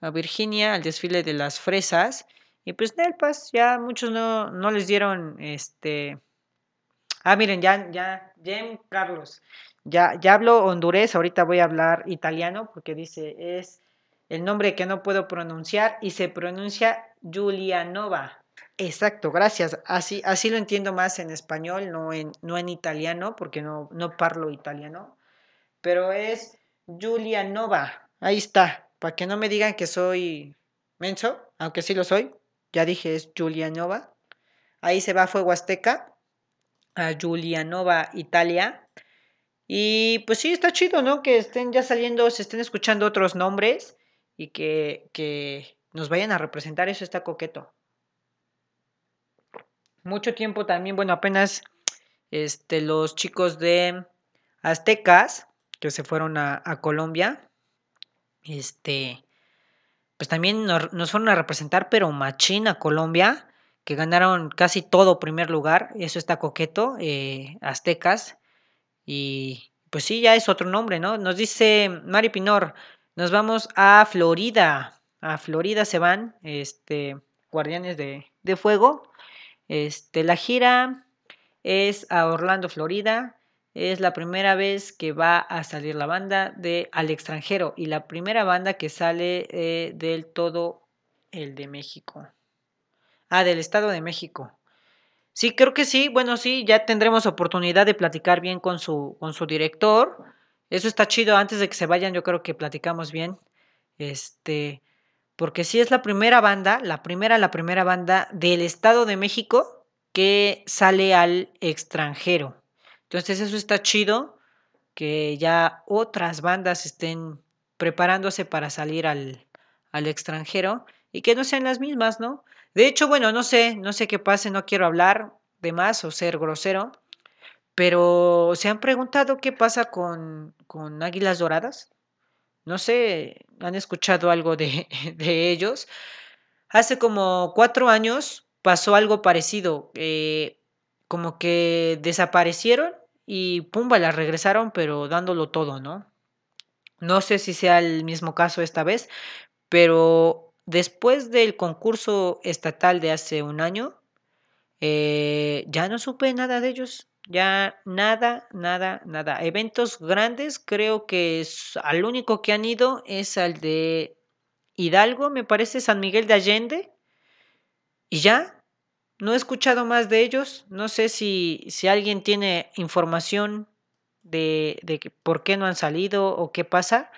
a Virginia, al desfile de las fresas. Y pues Nelpas, ya muchos no, no les dieron este. Ah, miren, ya, ya, Jem Carlos. Ya, ya hablo hondurés, ahorita voy a hablar italiano porque dice es el nombre que no puedo pronunciar y se pronuncia Giulianova. Exacto, gracias. Así, así lo entiendo más en español, no en, no en italiano, porque no, no parlo italiano. Pero es Giulianova. Ahí está. Para que no me digan que soy menso, aunque sí lo soy. Ya dije, es Giulianova. Ahí se va Fuego Azteca a Giulianova, Italia. Y pues sí, está chido, ¿no? Que estén ya saliendo, se estén escuchando otros nombres y que, que nos vayan a representar, eso está coqueto. Mucho tiempo también, bueno, apenas este, los chicos de Aztecas, que se fueron a Colombia, este, pues también nos, fueron a representar, pero machín a Colombia, que ganaron casi todo primer lugar, eso está coqueto, eh, Aztecas, y pues sí, ya es otro nombre, ¿no? Nos dice Mari Pinor, nos vamos a Florida. A Florida se van, este, Guardianes de, de Fuego. Este, la gira es a Orlando, Florida. Es la primera vez que va a salir la banda de al extranjero y la primera banda que sale eh, del todo el de México. Ah, del Estado de México. Sí, creo que sí. Bueno, sí, ya tendremos oportunidad de platicar bien con su, con su director. Eso está chido. Antes de que se vayan, yo creo que platicamos bien. Este, porque sí es la primera banda, la primera, la primera banda del Estado de México que sale al extranjero. Entonces, eso está chido. Que ya otras bandas estén preparándose para salir al, al extranjero y que no sean las mismas, ¿no? De hecho, bueno, no sé, no sé qué pase, no quiero hablar de más o ser grosero, pero ¿se han preguntado qué pasa con, con Águilas Doradas? No sé, ¿han escuchado algo de, de ellos? Hace como cuatro años pasó algo parecido, eh, como que desaparecieron y pumba, las regresaron, pero dándolo todo, ¿no? No sé si sea el mismo caso esta vez, pero Después del concurso estatal de hace un año, eh, ya no supe nada de ellos. Ya nada, nada, nada. Eventos grandes, creo que es, al único que han ido es al de Hidalgo, me parece San Miguel de Allende. Y ya, no he escuchado más de ellos. No sé si, si alguien tiene información de, de por qué no han salido o qué pasa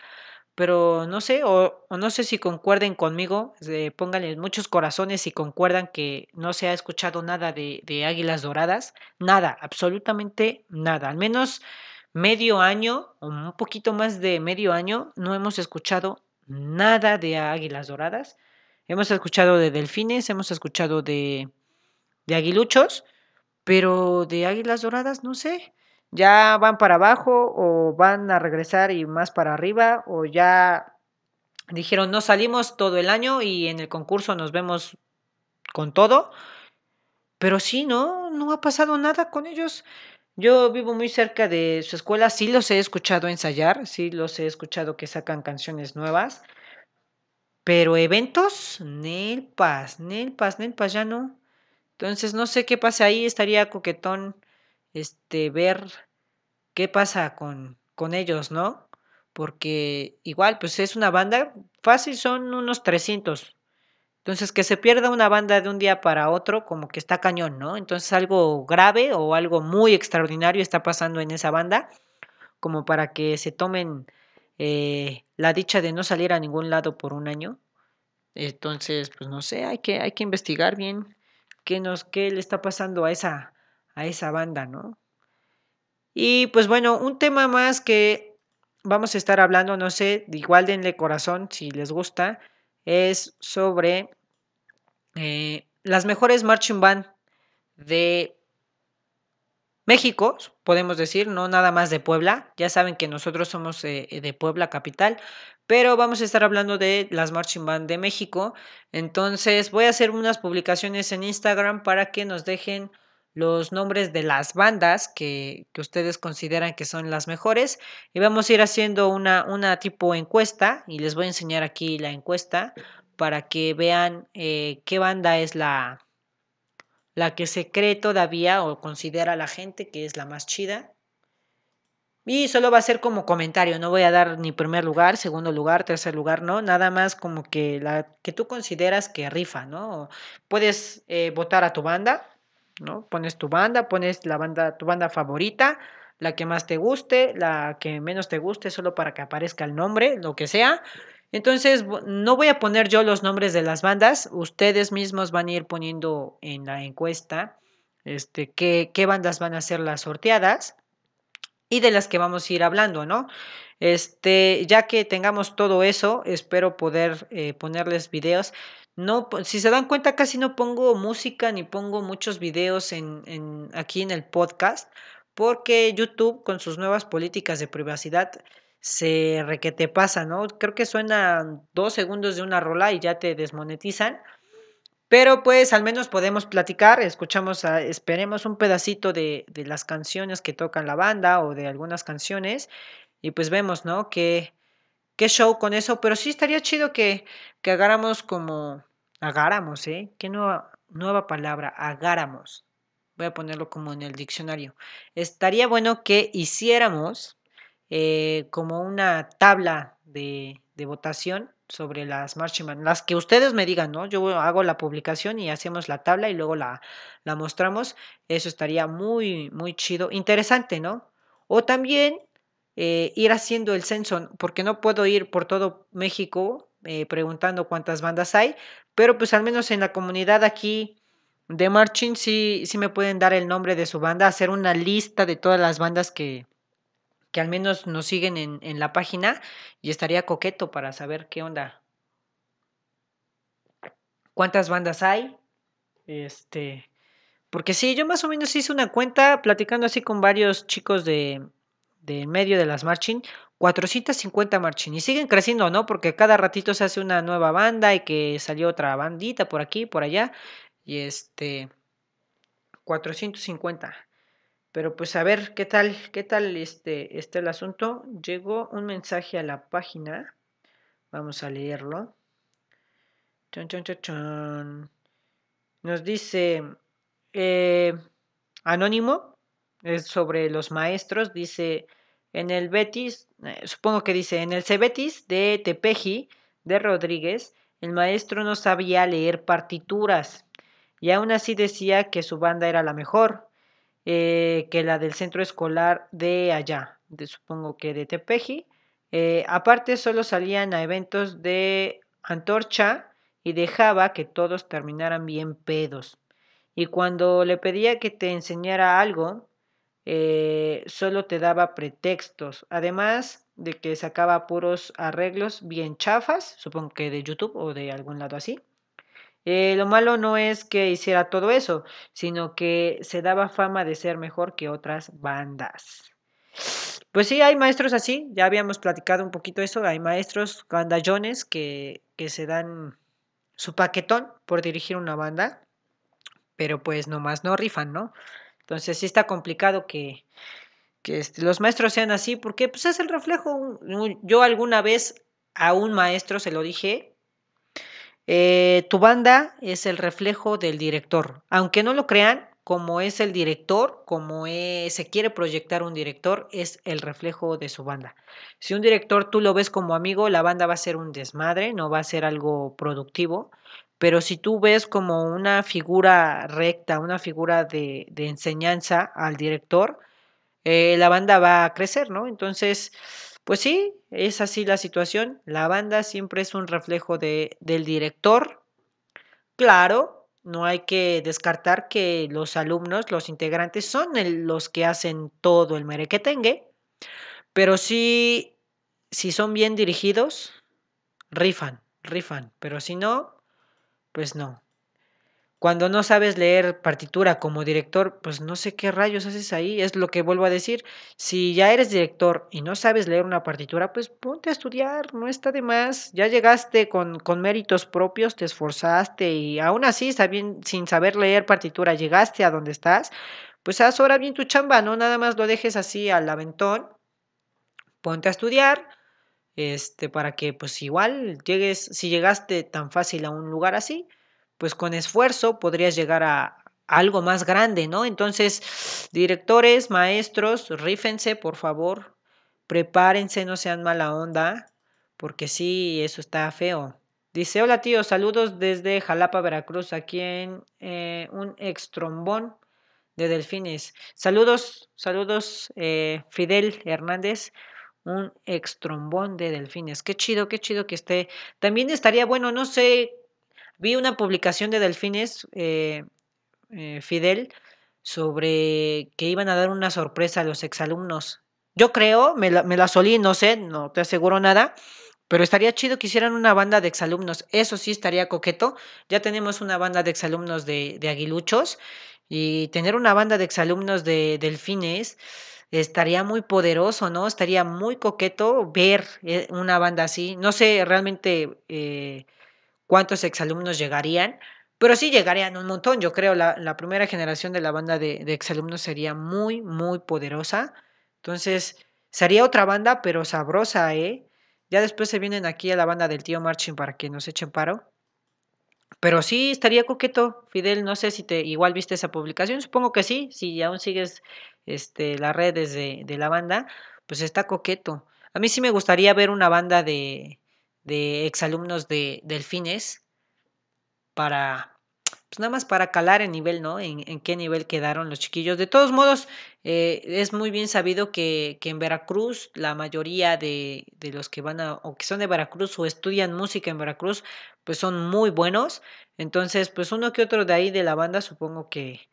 pero no sé, o, no sé si concuerden conmigo, eh, pónganle muchos corazones si concuerdan que no se ha escuchado nada de, de, Águilas Doradas, nada, absolutamente nada, al menos medio año o un poquito más de medio año no hemos escuchado nada de Águilas Doradas, hemos escuchado de Delfines, hemos escuchado de, de Aguiluchos, pero de Águilas Doradas no sé, ya van para abajo o van a regresar y más para arriba o ya dijeron no salimos todo el año y en el concurso nos vemos con todo. Pero sí, no, no ha pasado nada con ellos. Yo vivo muy cerca de su escuela, sí los he escuchado ensayar, sí los he escuchado que sacan canciones nuevas, pero eventos, Nelpas, Nelpas, Nelpas ya no. Entonces no sé qué pasa ahí, estaría coquetón este, ver qué pasa con, con ellos, ¿no? Porque igual, pues es una banda, fácil son unos 300. Entonces, que se pierda una banda de un día para otro, como que está cañón, ¿no? Entonces, algo grave o algo muy extraordinario está pasando en esa banda, como para que se tomen eh, la dicha de no salir a ningún lado por un año. Entonces, pues no sé, hay que, hay que investigar bien qué, nos, qué le está pasando a esa, a esa banda, ¿no? Y pues bueno, un tema más que vamos a estar hablando, no sé, igual denle corazón si les gusta, es sobre eh, las mejores marching band de México, podemos decir, no nada más de Puebla. Ya saben que nosotros somos eh, de Puebla capital, pero vamos a estar hablando de las marching band de México. Entonces voy a hacer unas publicaciones en Instagram para que nos dejen los nombres de las bandas que, ustedes consideran que son las mejores y vamos a ir haciendo una, una tipo encuesta y les voy a enseñar aquí la encuesta para que vean eh, qué banda es la, la que se cree todavía o considera la gente que es la más chida. Y solo va a ser como comentario, no voy a dar ni primer lugar, segundo lugar, tercer lugar, no, nada más como que la que tú consideras que rifa, ¿no? Puedes eh, votar a tu banda, ¿no? Pones tu banda, pones la banda, tu banda favorita, la que más te guste, la que menos te guste, solo para que aparezca el nombre, lo que sea. Entonces, no voy a poner yo los nombres de las bandas, ustedes mismos van a ir poniendo en la encuesta este, qué, qué bandas van a ser las sorteadas y de las que vamos a ir hablando, ¿no? Este, ya que tengamos todo eso, espero poder eh, ponerles videos. No, si se dan cuenta, casi no pongo música ni pongo muchos videos aquí en el podcast, porque YouTube, con sus nuevas políticas de privacidad, se requete pasa, ¿no? Creo que suena dos segundos de una rola y ya te desmonetizan. Pero pues al menos podemos platicar, escuchamos, esperemos un pedacito de, de, las canciones que tocan la banda o de algunas canciones y pues vemos, ¿no? Que qué show con eso, pero sí estaría chido que, que agarramos como, agarramos, ¿eh? Qué nueva, nueva palabra, agarramos. Voy a ponerlo como en el diccionario. Estaría bueno que hiciéramos eh, como una tabla de, votación sobre las marching band, las que ustedes me digan, ¿no? Yo hago la publicación y hacemos la tabla y luego la, mostramos. Eso estaría muy, muy chido. Interesante, ¿no? O también eh, ir haciendo el censo, porque no puedo ir por todo México eh, preguntando cuántas bandas hay, pero pues al menos en la comunidad aquí de Marching sí me pueden dar el nombre de su banda, hacer una lista de todas las bandas que, que al menos nos siguen en, en la página y estaría coqueto para saber qué onda. ¿Cuántas bandas hay? Este, porque sí, yo más o menos hice una cuenta platicando así con varios chicos de, de medio de las marching, 450 marching. Y siguen creciendo, ¿no? Porque cada ratito se hace una nueva banda y que salió otra bandita por aquí, por allá. Y este, 450. Pero pues a ver qué tal, qué tal este, este el asunto. Llegó un mensaje a la página. Vamos a leerlo. Chon, chon, chon, chon. Nos dice eh, Anónimo es sobre los maestros, dice en el Betis, eh, supongo que dice en el Cebetis de Tepeji de Rodríguez, el maestro no sabía leer partituras y aún así decía que su banda era la mejor eh, que la del centro escolar de allá, supongo que de Tepeji. Eh, aparte solo salían a eventos de antorcha y dejaba que todos terminaran bien pedos. Y cuando le pedía que te enseñara algo, eh, solo te daba pretextos, además de que sacaba puros arreglos bien chafas, supongo que de YouTube o de algún lado así. Eh, lo malo no es que hiciera todo eso, sino que se daba fama de ser mejor que otras bandas. Pues sí, hay maestros así, ya habíamos platicado un poquito eso, hay maestros gandallones que, que se dan su paquetón por dirigir una banda, pero pues nomás no rifan, ¿no? Entonces sí está complicado que, este, los maestros sean así, porque pues es el reflejo. Yo alguna vez a un maestro se lo dije, eh, tu banda es el reflejo del director. Aunque no lo crean, como es el director, como se quiere proyectar un director, es el reflejo de su banda. Si un director tú lo ves como amigo, la banda va a ser un desmadre, no va a ser algo productivo. Pero si tú ves como una figura recta, una figura de, enseñanza al director, eh, la banda va a crecer, ¿no? Entonces, pues sí, es así la situación. La banda siempre es un reflejo de, del director. Claro, no hay que descartar que los alumnos, los integrantes, son los que hacen todo el merequetengue, pero sí, si son bien dirigidos, rifan, rifan, pero si no, pues no. Cuando no sabes leer partitura como director, pues no sé qué rayos haces ahí. Es lo que vuelvo a decir. Si ya eres director y no sabes leer una partitura, pues ponte a estudiar, no está de más. Ya llegaste con, con méritos propios, te esforzaste y aún así, sin saber leer partitura, llegaste a donde estás, pues haz ahora bien tu chamba, no nada más lo dejes así al aventón. Ponte a estudiar, este, para que pues igual llegues, si llegaste tan fácil a un lugar así, pues con esfuerzo podrías llegar a algo más grande, ¿no? Entonces, directores, maestros, rífense, por favor, prepárense, no sean mala onda, porque sí, eso está feo. Dice, hola tío, saludos desde Jalapa, Veracruz, aquí en eh, un extrombón de delfines. Saludos, saludos, eh, Fidel Hernández, un extrombón de delfines. Qué chido, qué chido que esté. También estaría bueno, no sé Vi una publicación de Delfines, eh, eh, Fidel, sobre que iban a dar una sorpresa a los exalumnos. Yo creo, me la, me la solí, no sé, no te aseguro nada, pero estaría chido que hicieran una banda de exalumnos. Eso sí estaría coqueto. Ya tenemos una banda de exalumnos de, de aguiluchos y tener una banda de exalumnos de delfines estaría muy poderoso, ¿no? Estaría muy coqueto ver eh, una banda así. No sé realmente cuántos exalumnos llegarían, pero sí llegarían un montón. Yo creo la, primera generación de la banda de, exalumnos sería muy, muy poderosa. Entonces, sería otra banda, pero sabrosa, ¿eh? Ya después se vienen aquí a la banda del tío Marching para que nos echen paro. Pero sí, estaría coqueto, Fidel. No sé si te igual viste esa publicación. Supongo que sí. Si aún sigues este, las redes de, de la banda, pues está coqueto. A mí sí me gustaría ver una banda de, de exalumnos de Delfines para, pues nada más para calar el nivel, ¿no? En, en, qué nivel quedaron los chiquillos. De todos modos, eh, es muy bien sabido que, que, en Veracruz la mayoría de, de, los que van a, o que son de Veracruz o estudian música en Veracruz, pues son muy buenos. Entonces, pues uno que otro de ahí de la banda, supongo que,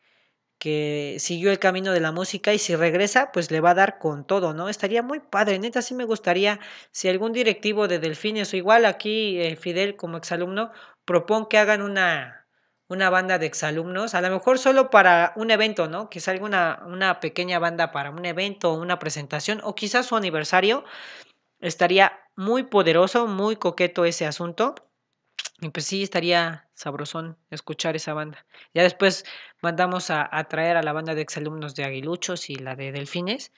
que siguió el camino de la música y si regresa, pues le va a dar con todo, ¿no? Estaría muy padre, neta, sí me gustaría, si algún directivo de Delfines o igual aquí eh, Fidel como exalumno, propone que hagan una, una banda de exalumnos, a lo mejor solo para un evento, ¿no? Que salga una, una pequeña banda para un evento o una presentación o quizás su aniversario, estaría muy poderoso, muy coqueto ese asunto. Y pues sí, estaría sabrosón escuchar esa banda. Ya después mandamos a, traer a la banda de exalumnos de Aguiluchos y la de Delfines,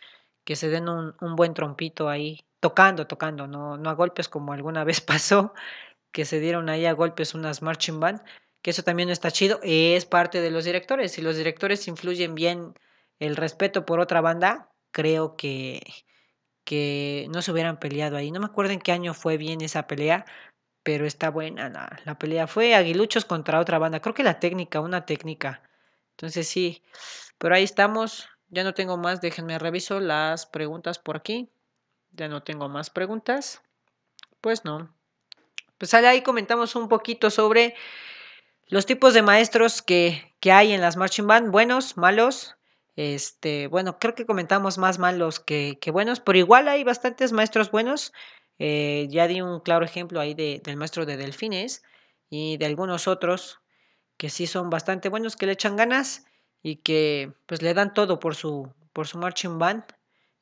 que se den un, buen trompito ahí, tocando, tocando, no, a golpes como alguna vez pasó, que se dieron ahí a golpes unas marching band, que eso también no está chido, es parte de los directores. Si los directores influyen bien el respeto por otra banda, creo que, que no se hubieran peleado ahí. No me acuerdo en qué año fue bien esa pelea, pero está buena la, pelea. Fue Aguiluchos contra otra banda. Creo que la técnica, una técnica. Entonces sí, pero ahí estamos. Ya no tengo más. Déjenme reviso las preguntas por aquí. Ya no tengo más preguntas. Pues no. Pues ahí comentamos un poquito sobre los tipos de maestros que, que hay en las marching band. Buenos, malos. Este, bueno, creo que comentamos más malos que, que buenos, pero igual hay bastantes maestros buenos. Eh, ya di un claro ejemplo ahí del maestro de Delfines y de algunos otros que sí son bastante buenos, que le echan ganas y que pues le dan todo por su, por su marching band.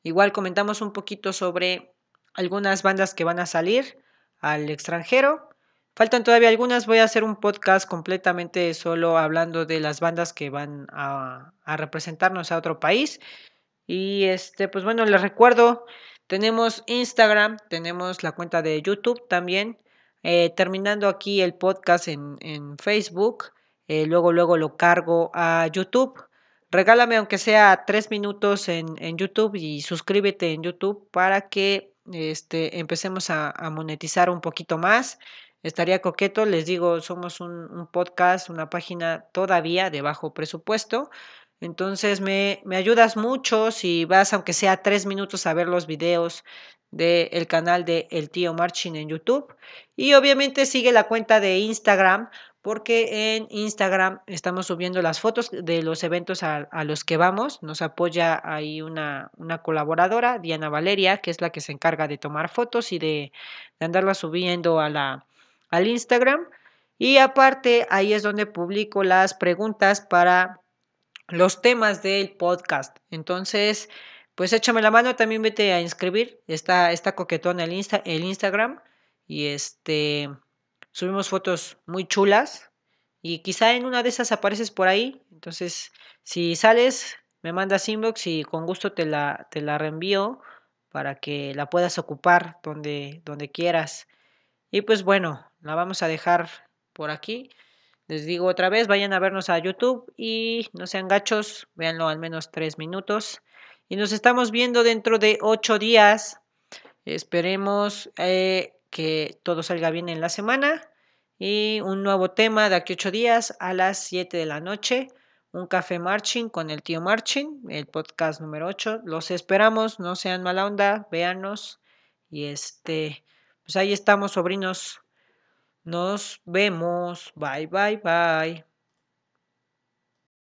Igual comentamos un poquito sobre algunas bandas que van a salir al extranjero. Faltan todavía algunas, voy a hacer un podcast completamente solo hablando de las bandas que van a, a representarnos a otro país. Y este, pues bueno, les recuerdo tenemos Instagram, tenemos la cuenta de YouTube también. Eh, terminando aquí el podcast en, Facebook, eh, luego luego lo cargo a YouTube regálame aunque sea tres minutos en, YouTube y suscríbete en YouTube para que este, empecemos a, monetizar un poquito más. Estaría coqueto, les digo, somos un, podcast, una página todavía de bajo presupuesto. Entonces me, me, ayudas mucho si vas, aunque sea tres minutos, a ver los videos del canal de El Tío Marching en YouTube. Y obviamente sigue la cuenta de Instagram porque en Instagram estamos subiendo las fotos de los eventos a, los que vamos. Nos apoya ahí una, una, colaboradora, Diana Valeria, que es la que se encarga de tomar fotos y de, de andarlas subiendo a la, al Instagram. Y aparte, ahí es donde publico las preguntas para los temas del podcast. Entonces, pues échame la mano, también vete a inscribir. Está, está coquetón el, Insta, el Instagram. Y este subimos fotos muy chulas y quizá en una de esas apareces por ahí. Entonces, si sales, me mandas inbox y con gusto te la, te la reenvío para que la puedas ocupar donde, donde quieras. Y pues bueno, la vamos a dejar por aquí. Les digo otra vez, vayan a vernos a YouTube y no sean gachos, véanlo al menos tres minutos. Y nos estamos viendo dentro de ocho días. Esperemos eh, que todo salga bien en la semana. Y un nuevo tema de aquí ocho días a las 7 de la noche. Un café marching con el tío Marching, el podcast número 8. Los esperamos, no sean mala onda, véanos. Y este, pues ahí estamos, sobrinos. Nos vemos. Bye, bye, bye.